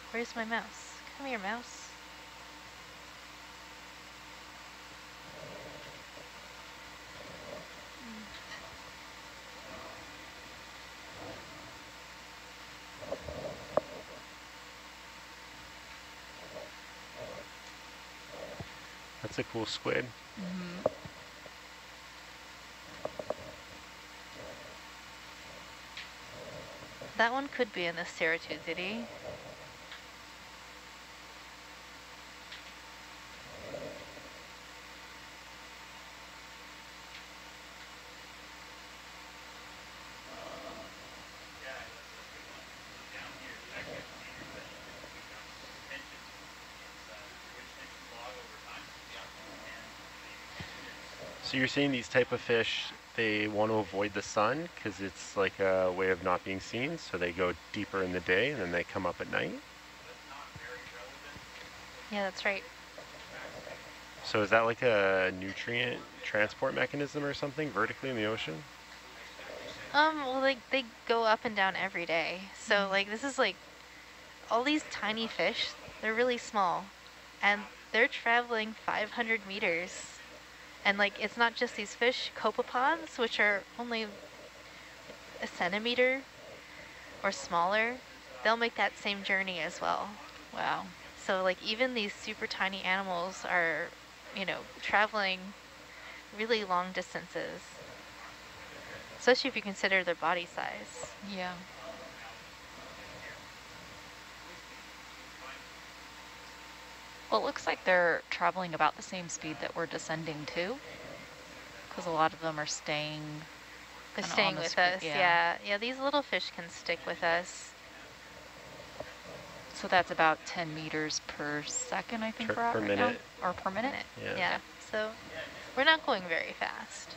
where's my mouse? Come here, mouse. That's a cool squid. Mm-hmm. That one could be in the Chiroteuthidae. So you're saying these type of fish, they want to avoid the sun because it's like a way of not being seen. So they go deeper in the day and then they come up at night. Yeah, that's right. So is that like a nutrient transport mechanism or something vertically in the ocean? Um, well, like they go up and down every day. So like this is like all these tiny fish. They're really small, and they're traveling 500 meters. And like it's not just these fish, copepods, which are only a centimeter or smaller, they'll make that same journey as well. Wow. So like even these super tiny animals are, you know, traveling really long distances. Especially if you consider their body size. Yeah. Well, it looks like they're traveling about the same speed that we're descending to. Because a lot of them are staying They're staying the with sc- us. Yeah. yeah. these little fish can stick with us. So that's about 10 meters per second, I think Per- we're at per right minute. now. Or per minute? Yeah. Yeah. So we're not going very fast.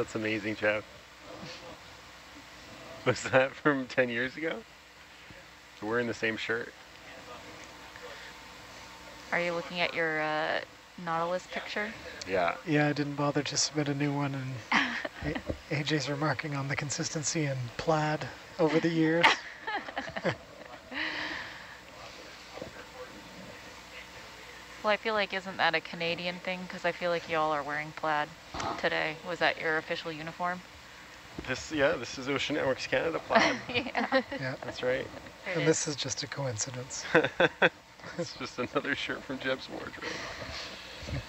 That's amazing, Jeff. Was that from 10 years ago? So we're in the same shirt. Are you looking at your uh, Nautilus picture? Yeah. Yeah, I didn't bother to submit a new one, and [laughs] AJ's remarking on the consistency in plaid over the years. [laughs] I feel like isn't that a Canadian thing? Because I feel like y'all are wearing plaid today. Was that your official uniform? This, yeah, this is Ocean Networks Canada [laughs] plaid. yeah. yeah, That's right. There it and is. this is just a coincidence. [laughs] it's just another shirt from Jeb's wardrobe. [laughs]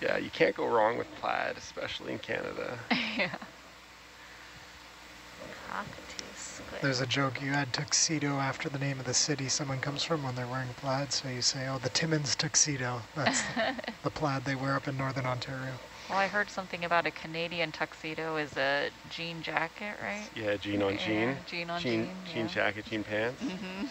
Yeah, you can't go wrong with plaid, especially in Canada. yeah. cockatoo squid. There's a joke, you add tuxedo after the name of the city someone comes from when they're wearing plaid, so you say, oh, the Timmins tuxedo. That's the, [laughs] the plaid they wear up in Northern Ontario. Well, I heard something about a Canadian tuxedo is a jean jacket, right? Yeah, jean on jean. Yeah, jean on jean, jean, jean yeah. jacket, jean pants. hmm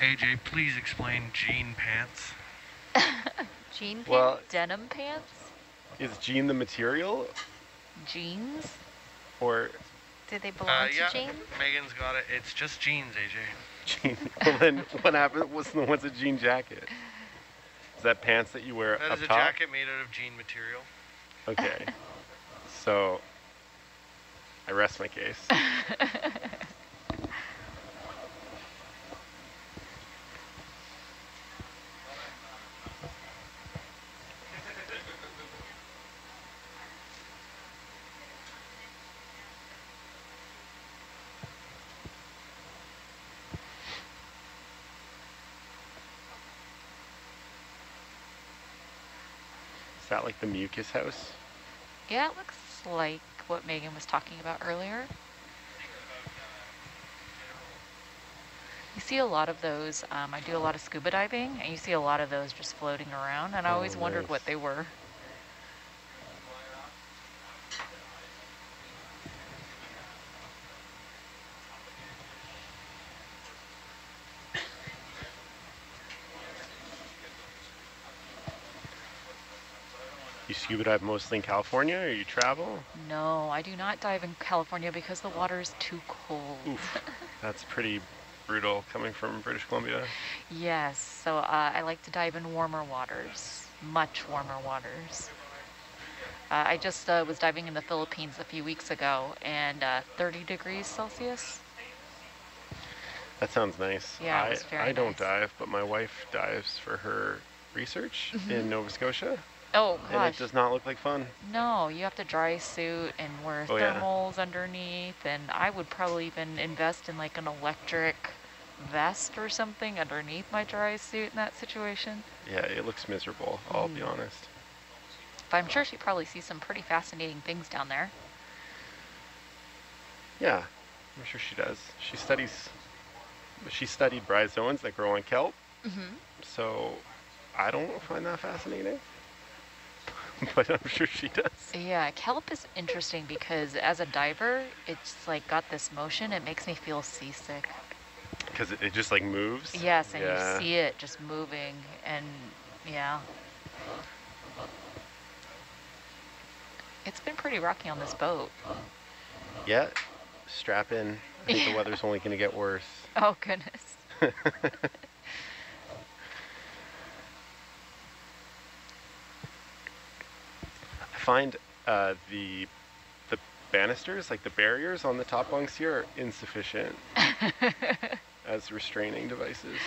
AJ, please explain jean pants. [laughs] Jean pants? Well, Denim pants? Is jean the material Jeans? or Do they belong Uh, to yeah, jeans? Megan's got it. It's just jeans, AJ. jean? [laughs] well, then what happened? What's the what's a jean jacket? Is that pants that you wear That up is a top? jacket made out of jean material. Okay. [laughs] so I rest my case. [laughs] Is that like the mucus house? Yeah, it looks like what Megan was talking about earlier. You see a lot of those. Um, I do a lot of scuba diving, and you see a lot of those just floating around. And I Oh, always wondered what they were. Scuba dive mostly in California, or you travel? No, I do not dive in California because the water is too cold. Oof, that's pretty brutal coming from British Columbia. Yes, so uh, I like to dive in warmer waters, much warmer waters. Uh, I just uh, was diving in the Philippines a few weeks ago, and uh, 30 degrees Celsius. That sounds nice. Yeah, I, I don't dive, but my wife dives for her research Mhm. in Nova Scotia, Oh and gosh, it does not look like fun. no! You have to dry suit and wear Oh, yeah. thermals underneath, and I would probably even invest in like an electric vest or something underneath my dry suit in that situation. Yeah, it looks miserable, I'll be Mm. honest. But I'm sure she probably sees some pretty fascinating things down there. Yeah, I'm sure she does. She studies, she studied bryozoans that grow on kelp, Mm-hmm. so I don't find that fascinating. [laughs] but I'm sure she does. Yeah, kelp is interesting because as a diver, it's like got this motion. It makes me feel seasick. Because it, it just like moves. Yes, and yeah. you see it just moving, and yeah. It's been pretty rocky on this boat. Yeah, strap in. I think the [laughs] weather's only going to get worse. Oh goodness. [laughs] find uh, the the banisters, like the barriers on the top bunks here, are insufficient [laughs] as restraining devices.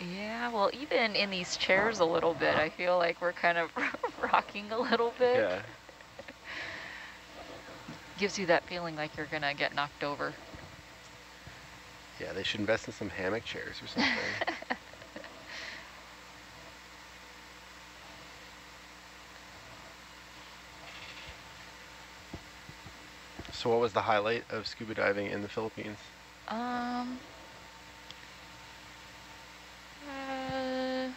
Yeah, well, even in these chairs a little bit, I feel like we're kind of [laughs] rocking a little bit. Yeah. Gives you that feeling like you're gonna get knocked over. Yeah, they should invest in some hammock chairs or something. [laughs] so what was the highlight of scuba diving in the Philippines? Um. Uh,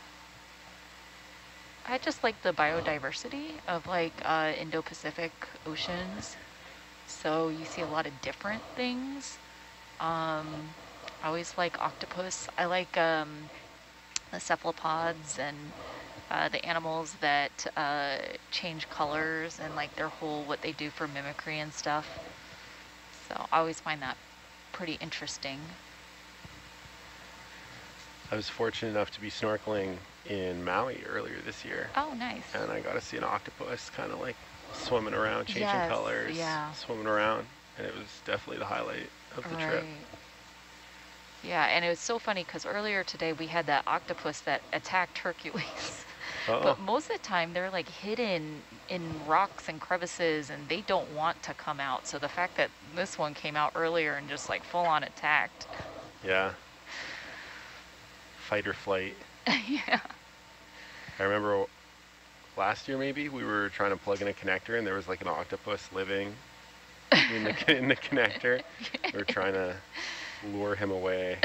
I just like the biodiversity of like uh, Indo-Pacific oceans. So you see a lot of different things. Um, I always like octopus. I like um, the cephalopods and uh, the animals that uh, change colors and like their whole what they do for mimicry and stuff. So I always find that pretty interesting. I was fortunate enough to be snorkeling in Maui earlier this year. Oh, nice. And I got to see an octopus kind of like swimming around, changing Yes, colors, yeah. swimming around. And it was definitely the highlight of the trip. Yeah, and it was so funny because earlier today we had that octopus that attacked Hercules. [laughs] Oh, But most of the time they're like hidden in rocks and crevices and they don't want to come out. So the fact that this one came out earlier and just like full on attacked. yeah. Fight or flight. [laughs] yeah. I remember last year maybe we were trying to plug in a connector and there was like an octopus living in the, [laughs] in the connector. [laughs] We were trying to lure him away.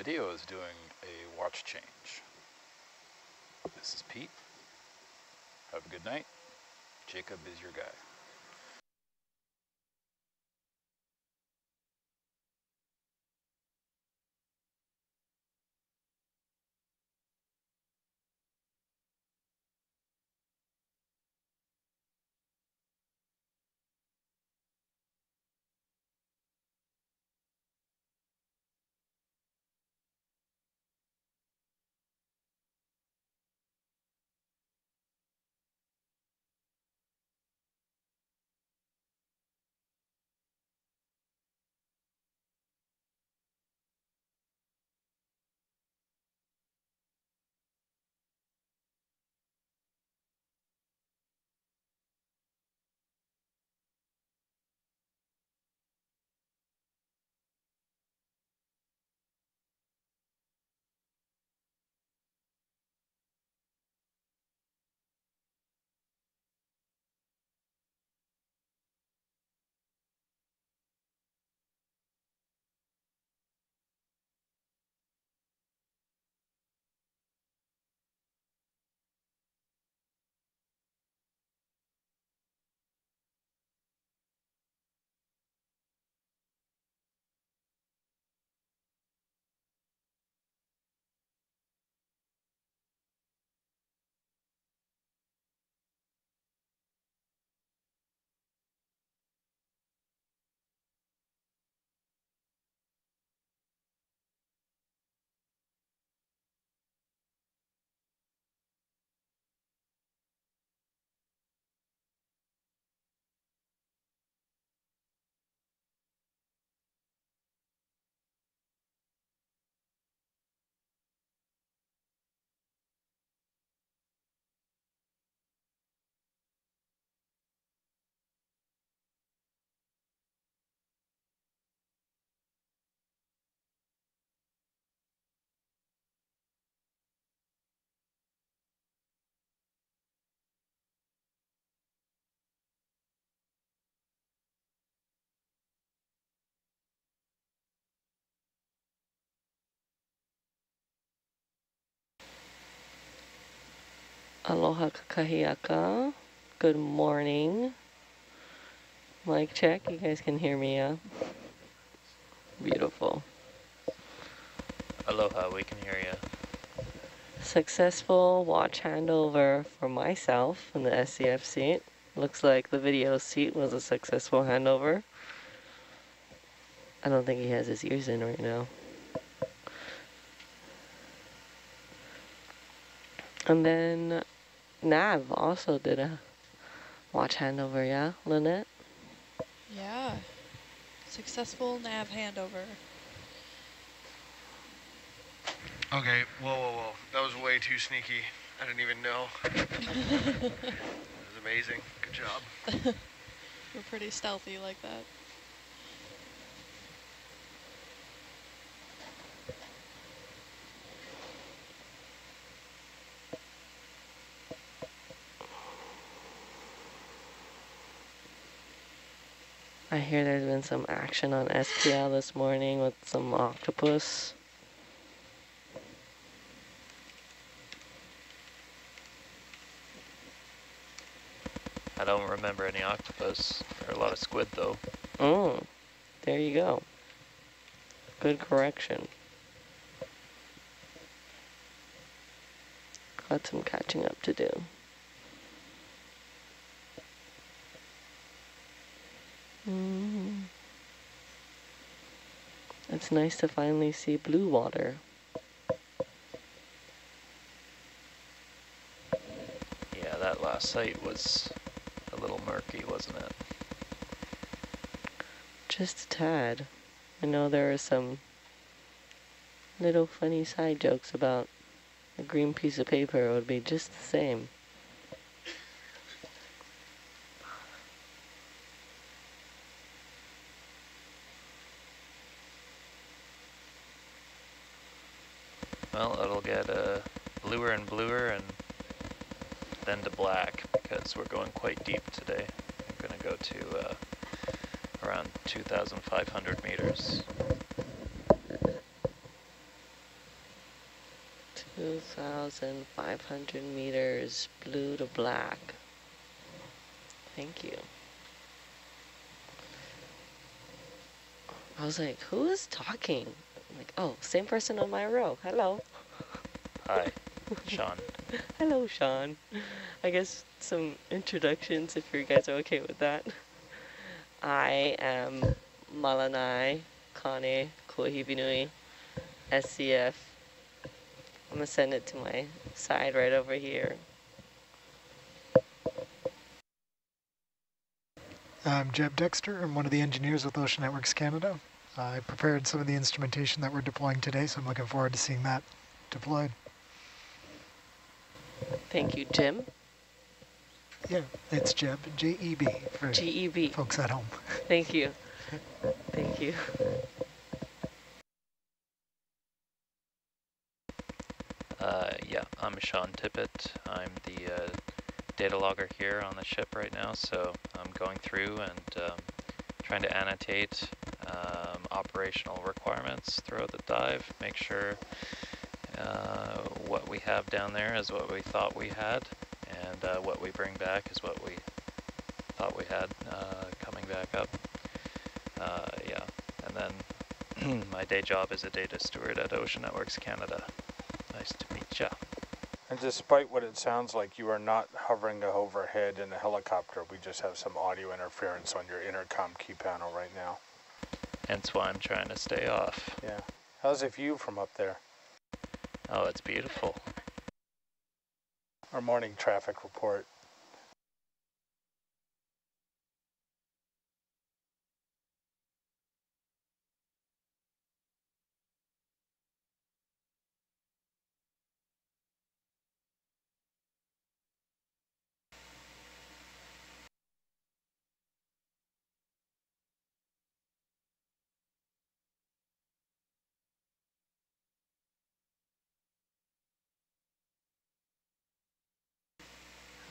Video is doing a watch change. This is Pete. Have a good night. Jacob is your guy. Aloha kakahiaka. Good morning. Mic check. You guys can hear me, yeah? Beautiful. Aloha, we can hear you. Successful watch handover for myself in the SCF seat. Looks like the video seat was a successful handover. I don't think he has his ears in right now. And then Nav also did a watch handover, yeah, Lynette? Yeah. Successful nav handover. Okay, whoa, whoa, whoa. That was way too sneaky. I didn't even know. [laughs] that was amazing. Good job. [laughs] We're pretty stealthy like that. I hear there's been some action on SPL this morning with some octopus. I don't remember any octopus. There are a lot of squid though. Oh, there you go. Good correction. Got some catching up to do. Mm. It's nice to finally see blue water. Yeah, that last site was a little murky, wasn't it? Just a tad. I know there are some little funny side jokes about a green piece of paper would be just the same. Well, it'll get uh, bluer and bluer and then to black because we're going quite deep today. I'm going to go to uh, around 2,500 meters. 2,500 meters, blue to black. Thank you. I was like, who is talking? I'm like, oh, same person on my row. Hello. Hi, Sean. [laughs] Hello, Sean. I guess some introductions if you guys are okay with that. I am Malanai Kane Kuahibinui, SCF. I'm gonna send it to my side right over here. I'm Jeb Dexter. I'm one of the engineers with Ocean Networks Canada. I prepared some of the instrumentation that we're deploying today, so I'm looking forward to seeing that deployed. Thank you, Jim. Yeah, it's Jeb, J-E-B, for G-E-B. folks at home. Thank you. [laughs] Thank you. Uh, yeah, I'm Sean Tippett. I'm the uh, data logger here on the ship right now, so I'm going through and um, trying to annotate um, operational requirements throughout the dive, make sure uh, what we have down there is what we thought we had, and uh, what we bring back is what we thought we had uh, coming back up. Uh, yeah, and then [clears throat] my day job is a data steward at Ocean Networks Canada. Nice to meet ya. And despite what it sounds like, you are not hovering overhead in a helicopter. We just have some audio interference on your intercom key panel right now. Hence why I'm trying to stay off. Yeah. How's the view from up there? Oh, it's beautiful. Our morning traffic report.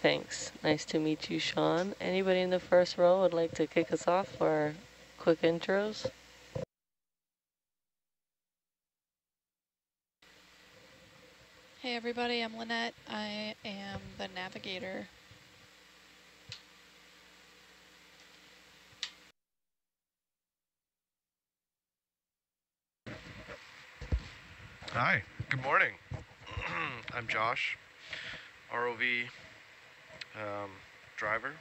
Thanks. Nice to meet you, Sean. Anybody in the first row would like to kick us off for our quick intros? Hey everybody, I'm Lynette. I am the navigator. Hi, good morning. [clears throat] I'm Josh, ROV um, driver,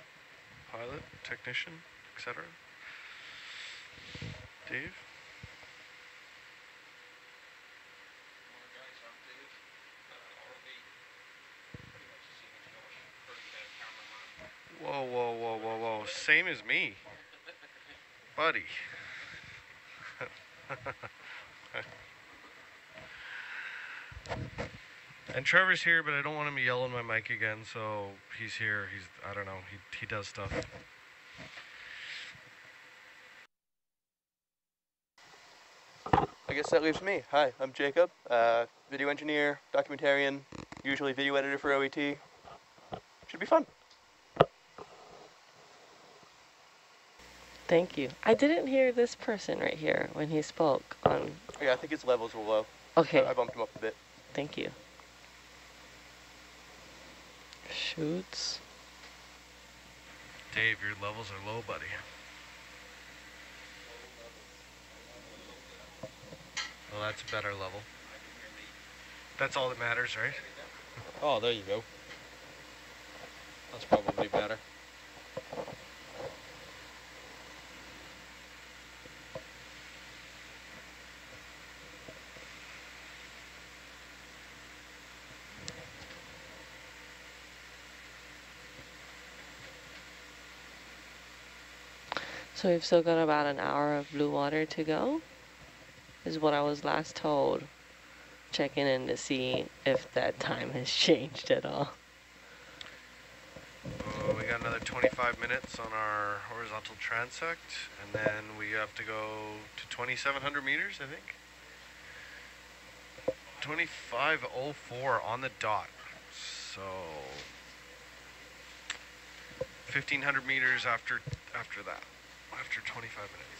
pilot, technician, etc. Dave? Whoa, whoa, whoa, whoa, whoa. Same as me. Buddy. [laughs] and Trevor's here, but I don't want him to yell on my mic again, so he's here. He's, I don't know, he, he does stuff. I guess that leaves me. Hi, I'm Jacob, uh, video engineer, documentarian, usually video editor for OET. Should be fun. Thank you. I didn't hear this person right here when he spoke on... Yeah, I think his levels were low. Okay. I bumped him up a bit. Thank you. Shoots. Dave, your levels are low, buddy. Well, that's a better level. That's all that matters, right? Oh, there you go. That's probably better. So we've still got about an hour of blue water to go, is what I was last told. Checking in to see if that time has [laughs] changed at all. Uh, we got another 25 minutes on our horizontal transect, and then we have to go to 2,700 meters, I think. 2504 on the dot. So 1,500 meters after after that, after 25 minutes.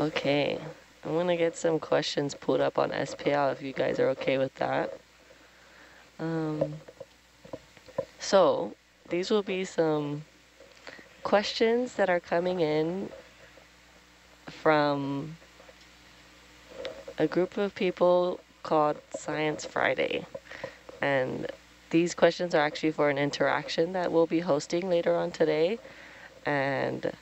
Okay, I'm gonna get some questions pulled up on SPL if you guys are okay with that. Um, so these will be some questions that are coming in from a group of people called Science Friday. And these questions are actually for an interaction that we'll be hosting later on today. And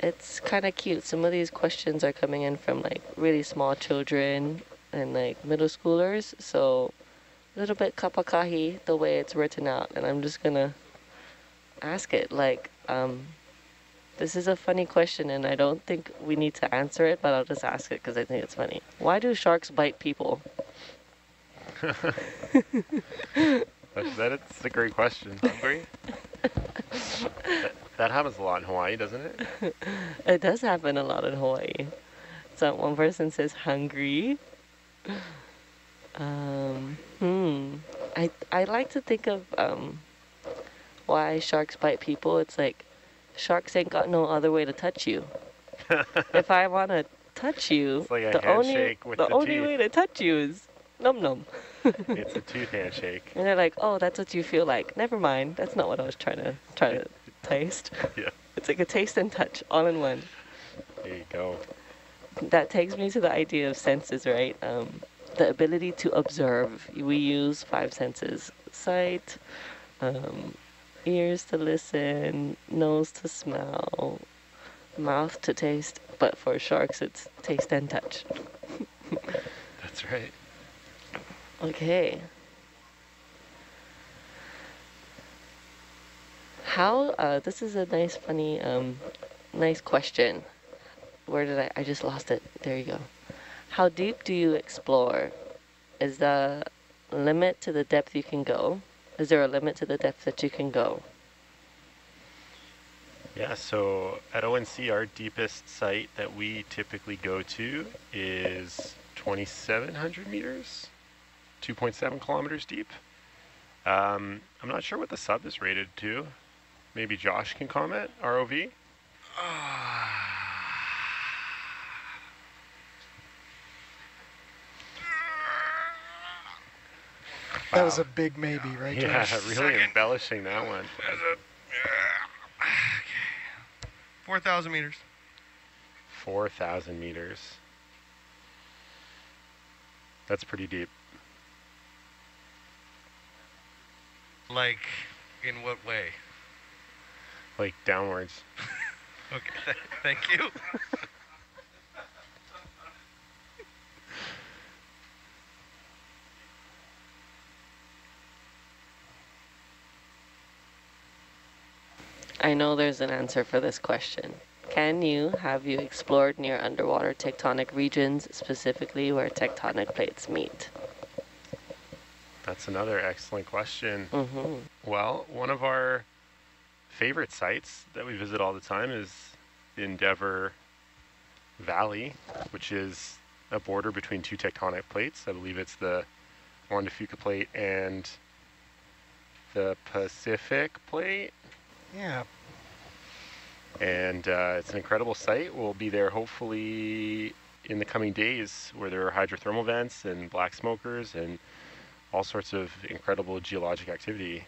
it's kind of cute. Some of these questions are coming in from like really small children and like middle schoolers. So a little bit kapakahi the way it's written out. And I'm just gonna ask it like, um, this is a funny question and I don't think we need to answer it, but I'll just ask it because I think it's funny. Why do sharks bite people? [laughs] That, that it's a great question. Hungry? [laughs] that, happens a lot in Hawaii, doesn't it? [laughs] it does happen a lot in Hawaii. So one person says hungry. Um, hmm. I I like to think of um, why sharks bite people. It's like sharks ain't got no other way to touch you. [laughs] if I want to touch you, It's like a the only with the the only way to touch you is num num. it's a tooth handshake. [laughs] And they're like, oh, that's what you feel like. Never mind. That's not what I was trying to try to taste. [laughs] Yeah. It's like a taste and touch all in one. There you go. That takes me to the idea of senses, right? Um, the ability to observe. We use five senses: sight, um, ears to listen, nose to smell, mouth to taste. But for sharks, it's taste and touch. [laughs] That's right. Okay. How, uh, this is a nice, funny, um, nice question. Where did I, I just lost it. There you go. How deep do you explore? Is the limit to the depth you can go? Is there a limit to the depth that you can go? Yeah, so at ONC, our deepest site that we typically go to is 2,700 meters, 2.7 kilometers deep. Um, I'm not sure what the sub is rated to. Maybe Josh can comment, ROV? [sighs] That was a big maybe, right, Yeah, Josh? [laughs] really embellishing that one. [sighs] 4,000 meters. 4,000 meters. That's pretty deep. Like, in what way? Like downwards. Okay, th- [laughs] thank you. I know there's an answer for this question. Can you, have you explored near underwater tectonic regions, specifically where tectonic plates meet? That's another excellent question. Mm-hmm. Well, one of our favorite sites that we visit all the time is Endeavor Valley, which is a border between two tectonic plates. I believe it's the Juan de Fuca plate and the Pacific plate. Yeah. And uh, it's an incredible site. We'll be there hopefully in the coming days where there are hydrothermal vents and black smokers and all sorts of incredible geologic activity.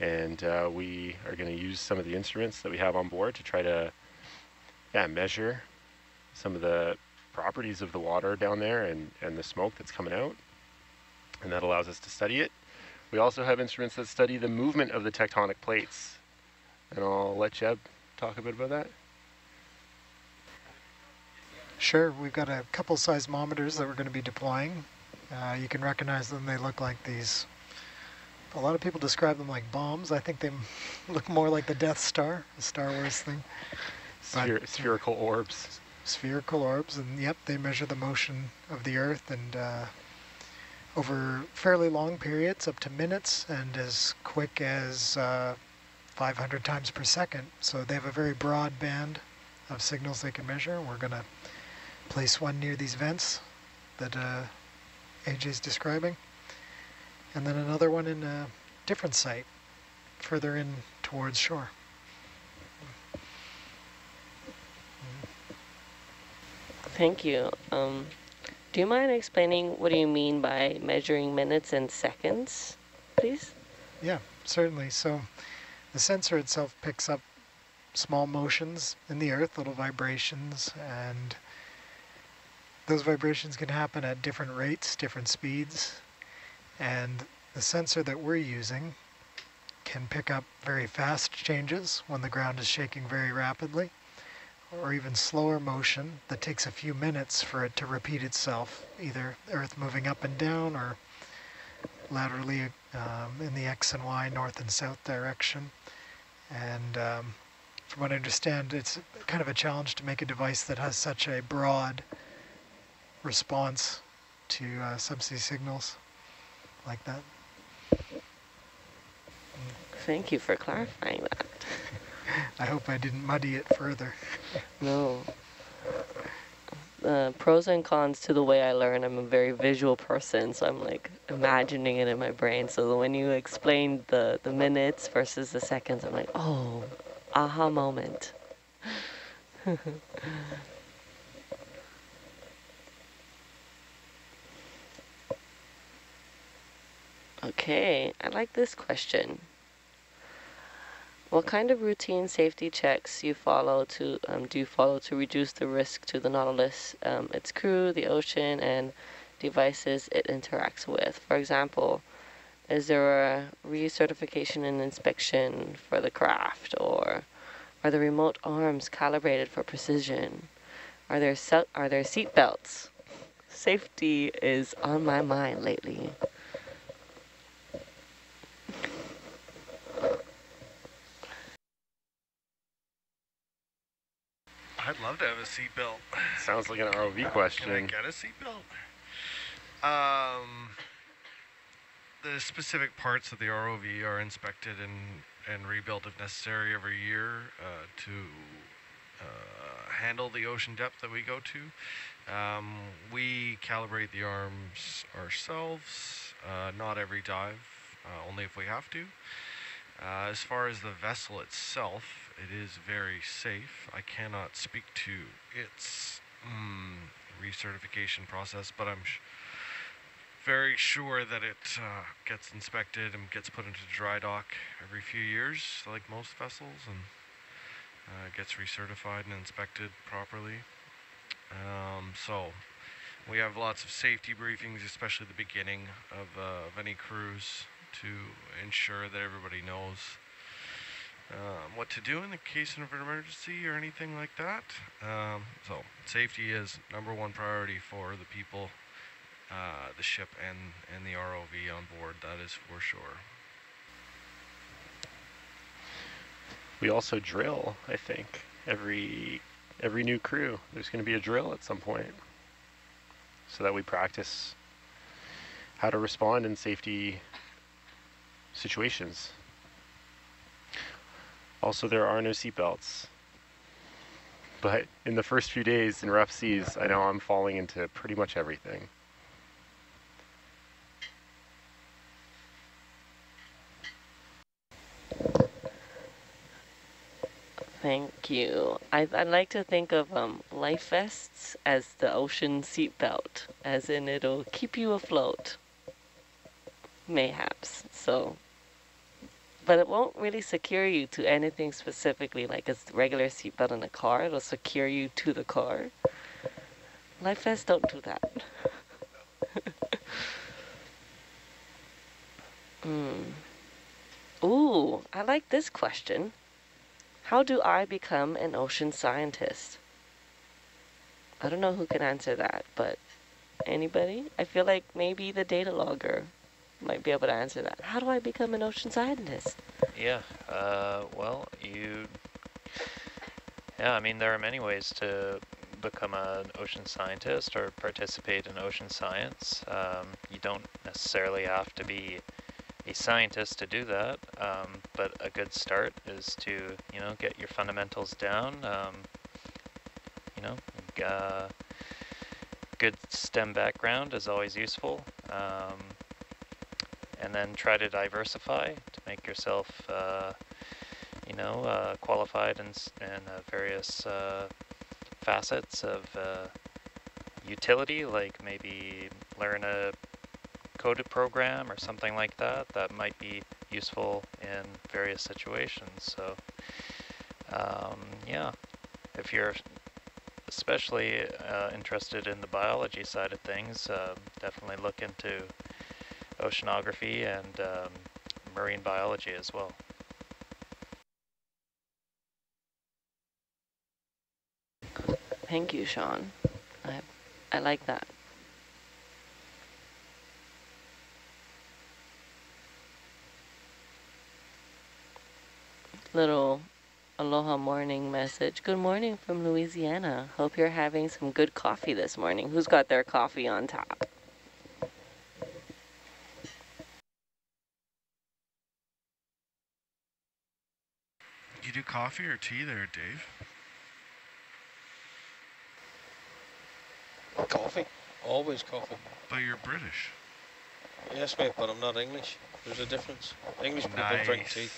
And uh, we are going to use some of the instruments that we have on board to try to yeah, measure some of the properties of the water down there and, and the smoke that's coming out. And that allows us to study it. We also have instruments that study the movement of the tectonic plates. And I'll let Jeb talk a bit about that. Sure, we've got a couple seismometers that we're going to be deploying. Uh, you can recognize them, they look like these. A lot of people describe them like bombs. I think they [laughs] look more like the Death Star, the Star Wars thing. Spher- spherical orbs. spherical orbs, and yep, they measure the motion of the Earth and uh, over fairly long periods, up to minutes, and as quick as uh, 500 times per second. So they have a very broad band of signals they can measure. We're going to place one near these vents that uh, AJ's describing, and then another one in a different site, further in towards shore. Thank you. Um, do you mind explaining what do you mean by measuring minutes and seconds, please? Yeah, certainly. So the sensor itself picks up small motions in the earth, little vibrations, and those vibrations can happen at different rates, different speeds, and the sensor that we're using can pick up very fast changes when the ground is shaking very rapidly, or even slower motion that takes a few minutes for it to repeat itself, either earth moving up and down or laterally um, in the X and Y, north and south direction. And um, from what I understand, it's kind of a challenge to make a device that has such a broad response to uh, subsea signals like that. Thank you for clarifying that. [laughs] I hope I didn't muddy it further. [laughs] No. Uh, pros and cons to the way I learn. I'm a very visual person, so I'm like imagining it in my brain. So when you explained the, the minutes versus the seconds, I'm like, oh, aha moment. [laughs] okay, I like this question. What kind of routine safety checks you follow to um, do you follow to reduce the risk to the Nautilus, um, its crew, the ocean, and devices it interacts with? For example, is there a recertification and inspection for the craft, or are the remote arms calibrated for precision? Are there are there seat belts? Safety is on my mind lately. I'd love to have a seatbelt. Sounds like an ROV question. Can I get a seatbelt? Um, the specific parts of the ROV are inspected and, and rebuilt if necessary every year uh, to uh, handle the ocean depth that we go to. Um, we calibrate the arms ourselves, uh, not every dive, uh, only if we have to. Uh, as far as the vessel itself, it is very safe. I cannot speak to its mm, recertification process, but I'm very sure that it uh, gets inspected and gets put into dry dock every few years, like most vessels, and uh, gets recertified and inspected properly. Um, so we have lots of safety briefings, especially the beginning of, uh, of any cruise, to ensure that everybody knows um, what to do in the case of an emergency or anything like that. Um, so safety is number one priority for the people, uh, the ship and, and the ROV on board, that is for sure. We also drill, I think, every every new crew. There's going to be a drill at some point so that we practice how to respond in safety situations. Also, there are no seatbelts. But in the first few days in rough seas, I know I'm falling into pretty much everything. Thank you. I, I like to think of um, life vests as the ocean seatbelt, as in it'll keep you afloat. Mayhaps. So but it won't really secure you to anything specifically like a regular seatbelt in a car. It'll secure you to the car. Life vests don't do that. [laughs] mm. Ooh, I like this question. How do I become an ocean scientist? I don't know who can answer that, but anybody? I feel like maybe the data logger might be able to answer that. How do I become an ocean scientist? Yeah, uh, well, you, yeah, I mean, there are many ways to become an ocean scientist or participate in ocean science. Um, you don't necessarily have to be a scientist to do that, um, but a good start is to, you know, get your fundamentals down, um, you know, uh, good STEM background is always useful. Um, and then try to diversify to make yourself, uh, you know, uh, qualified in, in uh, various uh, facets of uh, utility, like maybe learn a coded program or something like that, that might be useful in various situations. So um, yeah, if you're especially uh, interested in the biology side of things, uh, definitely look into oceanography and um, marine biology as well. Thank you, Sean. I, I like that. Little aloha morning message. Good morning from Louisiana. Hope you're having some good coffee this morning. Who's got their coffee on top? Coffee or tea there, Dave? Coffee. Always coffee. But you're British. Yes, mate, but I'm not English. There's a difference. English people drink tea.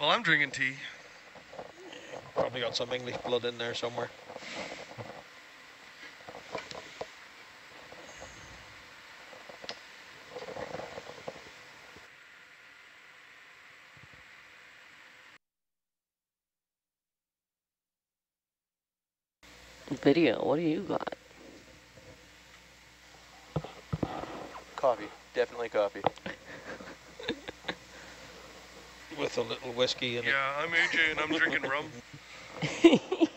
Well, I'm drinking tea. Probably got some English blood in there somewhere. Video, what do you got? Coffee. Definitely coffee. With a little whiskey in it. Yeah, I'm AJ and I'm drinking rum. [laughs]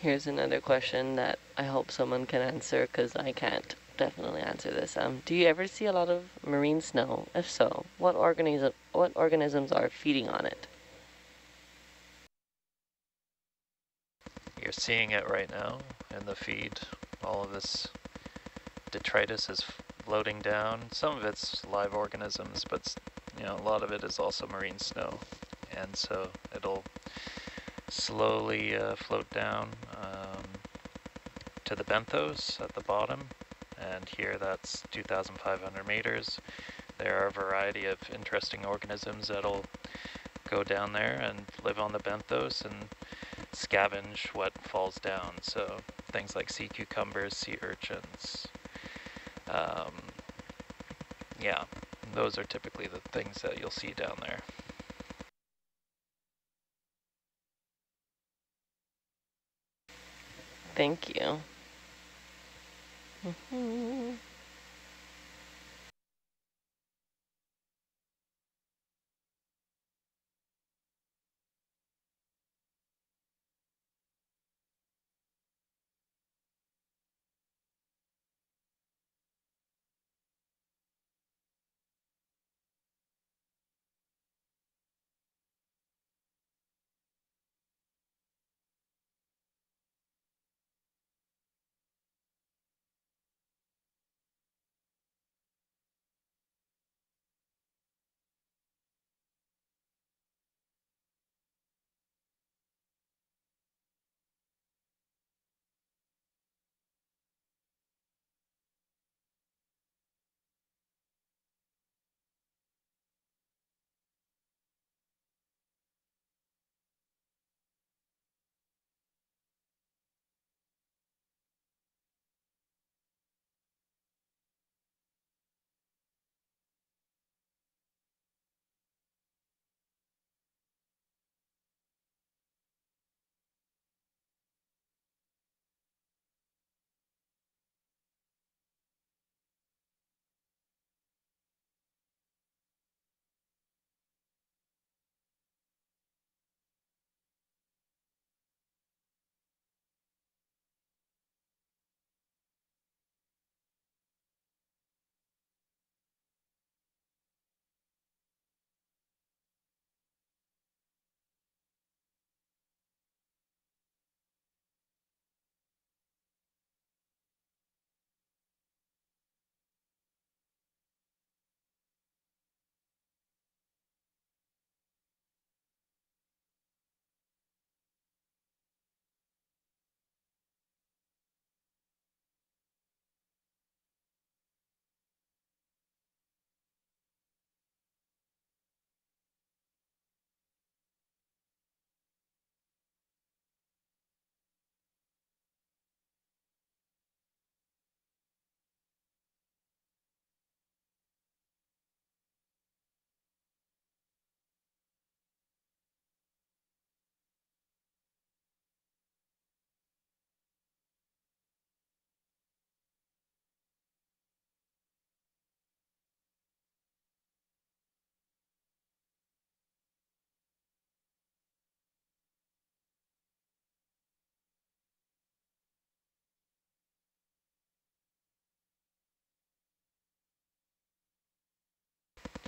Here's another question that I hope someone can answer because I can't definitely answer this. Um, do you ever see a lot of marine snow? If so, what organism what organisms are feeding on it? You're seeing it right now in the feed. All of this detritus is floating down. Some of it's live organisms, but you know a lot of it is also marine snow, and so it'll slowly uh, float down um, to the benthos at the bottom, and here that's 2,500 meters. There are a variety of interesting organisms that'll go down there and live on the benthos and scavenge what falls down. So things like sea cucumbers, sea urchins. Um, yeah, those are typically the things that you'll see down there. Thank you. Mhm.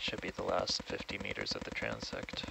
Should be the last 50 meters of the transect.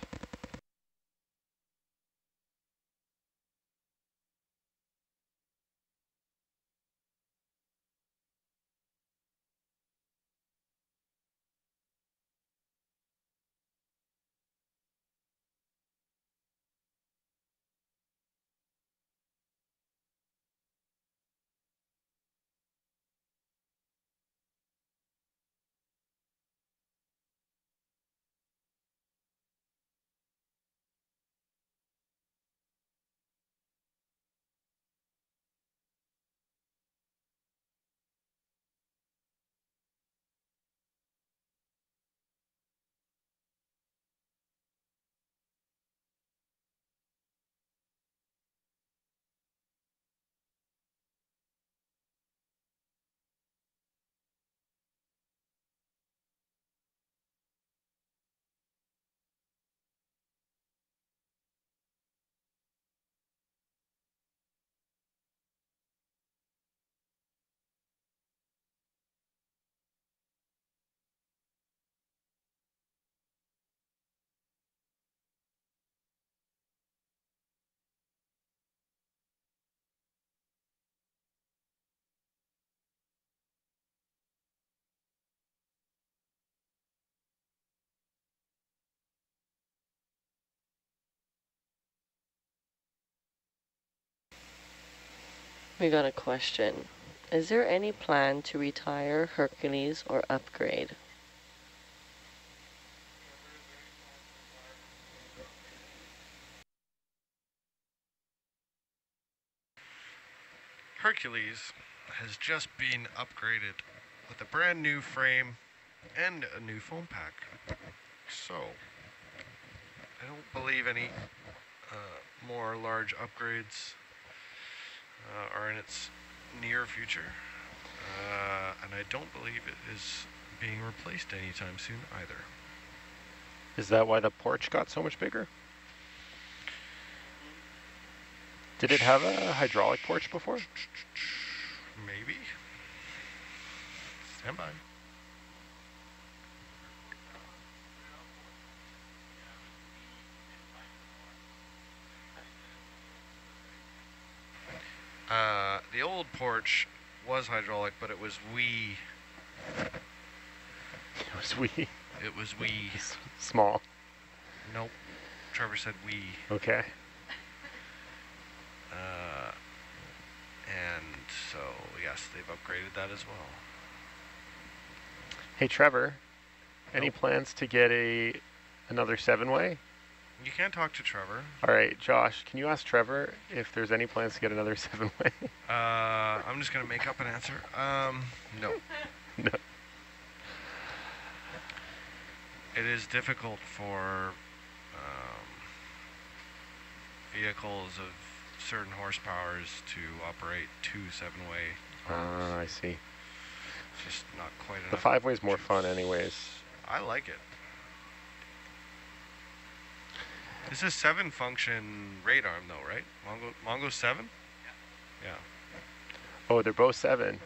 We got a question. Is there any plan to retire Hercules or upgrade? Hercules has just been upgraded with a brand new frame and a new foam pack. So, I don't believe any uh, more large upgrades uh, are in its near future. Uh, and I don't believe it is being replaced anytime soon either. Is that why the porch got so much bigger? Did it have a hydraulic porch before? Maybe. Stand by. Uh, the old porch was hydraulic, but it was wee. It was wee. It was wee. [laughs] Small. Nope. Trevor said wee. Okay. Uh, and so, yes, they've upgraded that as well. Hey Trevor, any plans to get a another seven way? You can't talk to Trevor. All right, Josh, can you ask Trevor if there's any plans to get another [laughs] seven way? Uh, I'm just gonna make up an answer. Um, no. [laughs] no. It is difficult for um, vehicles of certain horsepowers to operate two seven-way. Ah, I see. It's just not quite enough. The five way is more fun, anyways. I like it. This is seven function radar, though, right? Mongo Mongo seven? Yeah. Oh, they're both seven.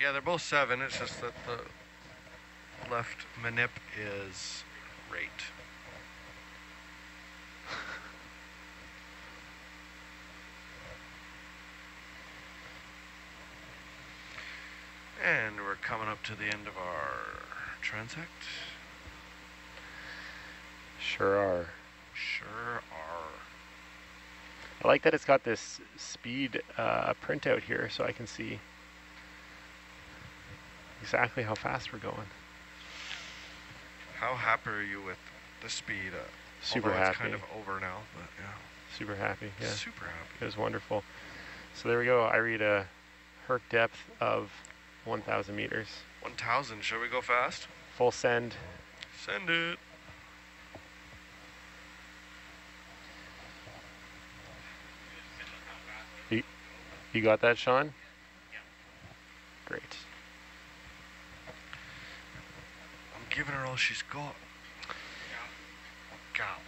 Yeah, they're both seven. It's just that the left manip is rate. and we're coming up to the end of our transect. Sure are. Sure are. I like that it's got this speed uh, printout here so I can see exactly how fast we're going. How happy are you with the speed? Uh, Super happy. It's kind of over now, but yeah. Super happy, yeah. Super happy. It was wonderful. So there we go. I read a Herc depth of 1,000 meters. 1,000. Shall we go fast? Full send. Send it. You, you got that, Sean? Yeah. Great. I'm giving her all she's got. Yeah. Gal.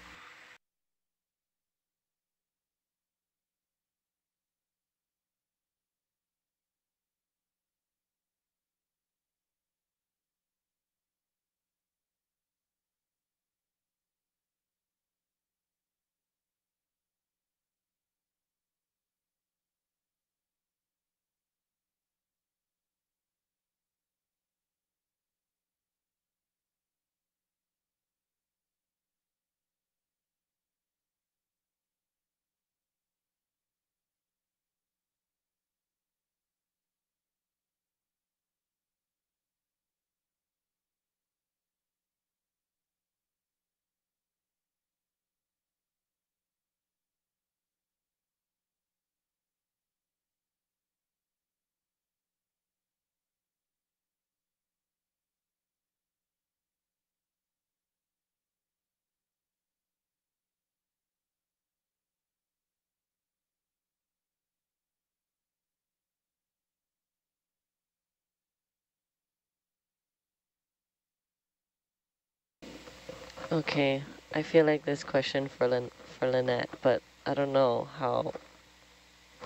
Okay, I feel like this question for Lyn for Lynette, but I don't know how.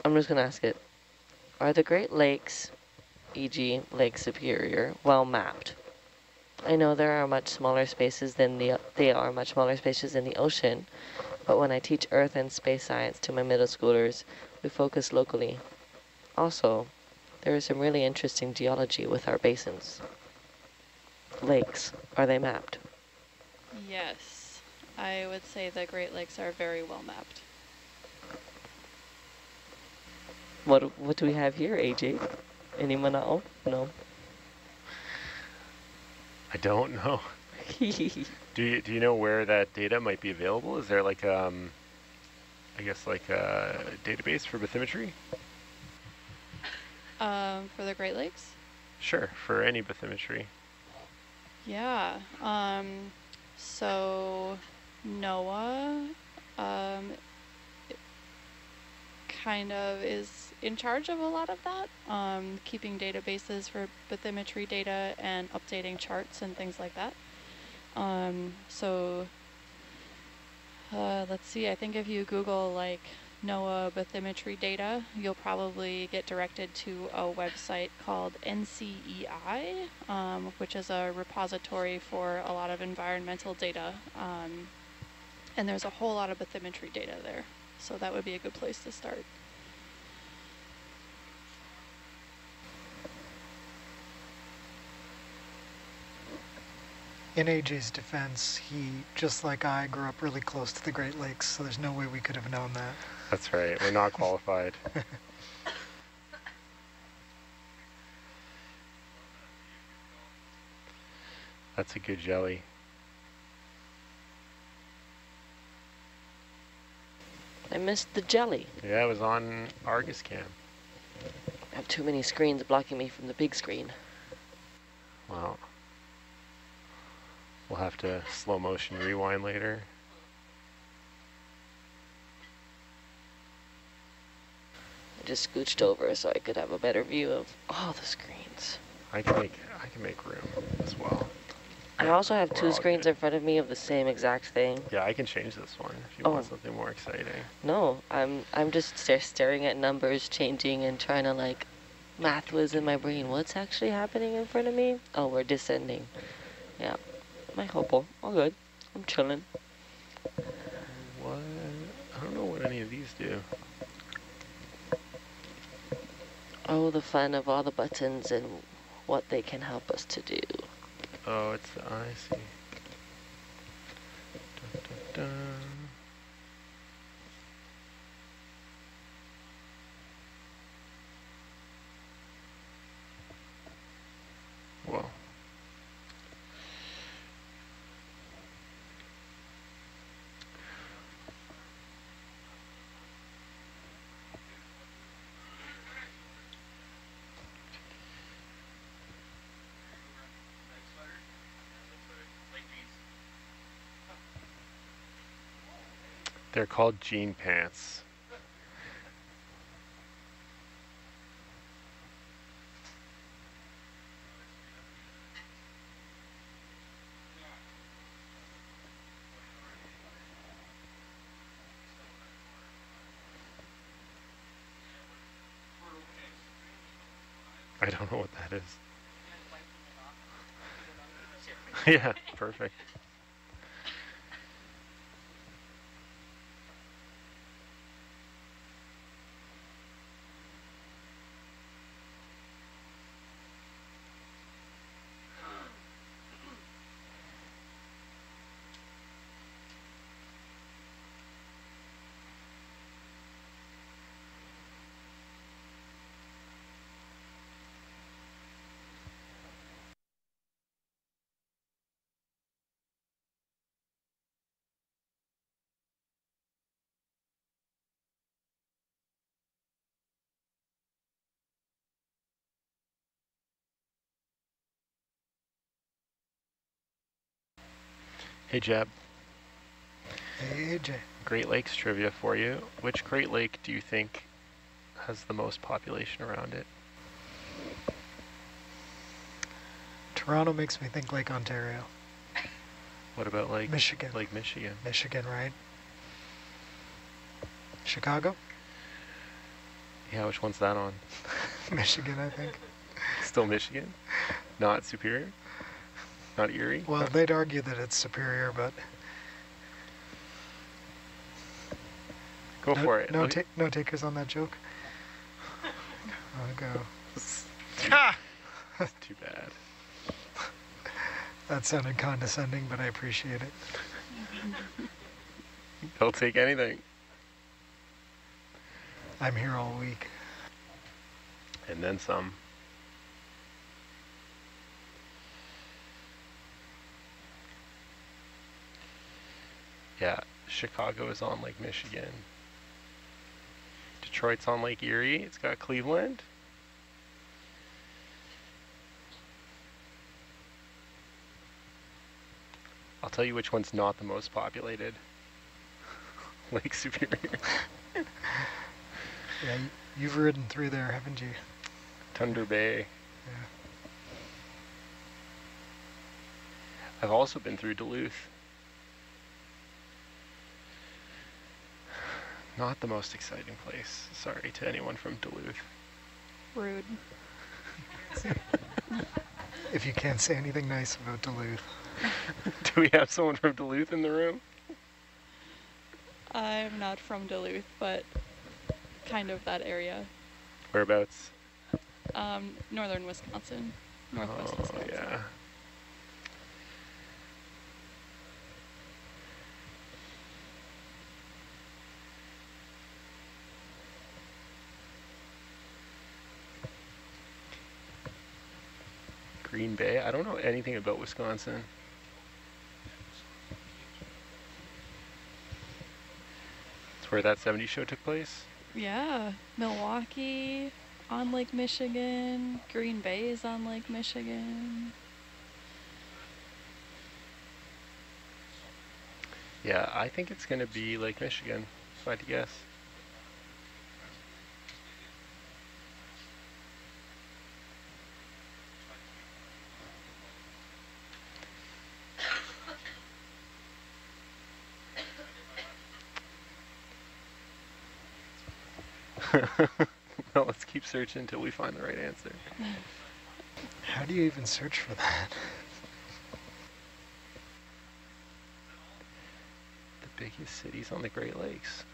I'm just gonna ask it. Are the Great Lakes, e.g. Lake Superior, well mapped? I know there are much smaller spaces than the, they are much smaller spaces in the ocean, but when I teach earth and space science to my middle schoolers, we focus locally. Also, there is some really interesting geology with our basins. Lakes, are they mapped? Yes, I would say the Great Lakes are very well mapped. What what do we have here, AJ? Any manao? No. I don't know. [laughs] do you do you know where that data might be available? Is there like um, I guess like a database for bathymetry? Um, for the Great Lakes? Sure, for any bathymetry. Yeah. Um, so NOAA um, kind of is in charge of a lot of that, um, keeping databases for bathymetry data and updating charts and things like that. Um, so uh, let's see, I think if you Google like NOAA bathymetry data, you'll probably get directed to a website called NCEI, um, which is a repository for a lot of environmental data. Um, and there's a whole lot of bathymetry data there. So that would be a good place to start. In AJ's defense, he, just like I, grew up really close to the Great Lakes, so there's no way we could have known that. That's right. We're not qualified. [laughs] That's a good jelly. I missed the jelly. Yeah, it was on Argus Cam. I have too many screens blocking me from the big screen. Wow. We'll have to slow motion rewind later. I just scooched over so I could have a better view of all the screens. I can make I can make room as well. I also have two screens in front of me of the same exact thing. Yeah, I can change this one if you Oh. want something more exciting. No, I'm I'm just sta staring at numbers changing and trying to like math was in my brain. What's actually happening in front of me? Oh, we're descending. Yeah. My hopo. All good. I'm chilling. What? I don't know what any of these do. Oh, the fun of all the buttons and what they can help us to do. Oh, it's the I see. Dun, dun, dun. Whoa. They're called jean pants. I don't know what that is. [laughs] yeah, perfect. Hey Jeb, Hey, AJ. Great Lakes trivia for you. Which Great Lake do you think has the most population around it? Toronto makes me think Lake Ontario. What about Lake Michigan. Lake Michigan? Michigan, right? Chicago? Yeah, which one's that on? [laughs] Michigan, I think. Still Michigan? Not Superior? Not Erie? Well, they'd argue that it's superior, but Go no, for it. No, ta no takers on that joke. I'll go. [laughs] Too bad. That sounded condescending, but I appreciate it. [laughs] They'll take anything. I'm here all week. And then some. Yeah, Chicago is on Lake Michigan. Detroit's on Lake Erie. It's got Cleveland. I'll tell you which one's not the most populated. [laughs] Lake Superior. Yeah, you've ridden through there, haven't you? Thunder Bay. Yeah. I've also been through Duluth. Not the most exciting place. Sorry to anyone from Duluth. Rude. [laughs] If you can't say anything nice about Duluth. [laughs] Do we have someone from Duluth in the room? I'm not from Duluth, but kind of that area. Whereabouts? Um, northern Wisconsin, northwest oh, Wisconsin. yeah. Green Bay? I don't know anything about Wisconsin. It's where that 70s show took place? Yeah, Milwaukee on Lake Michigan, Green Bay is on Lake Michigan. Yeah, I think it's going to be Lake Michigan, if I had to guess. Searching until we find the right answer. [laughs] How do you even search for that? [laughs] The biggest cities on the Great Lakes.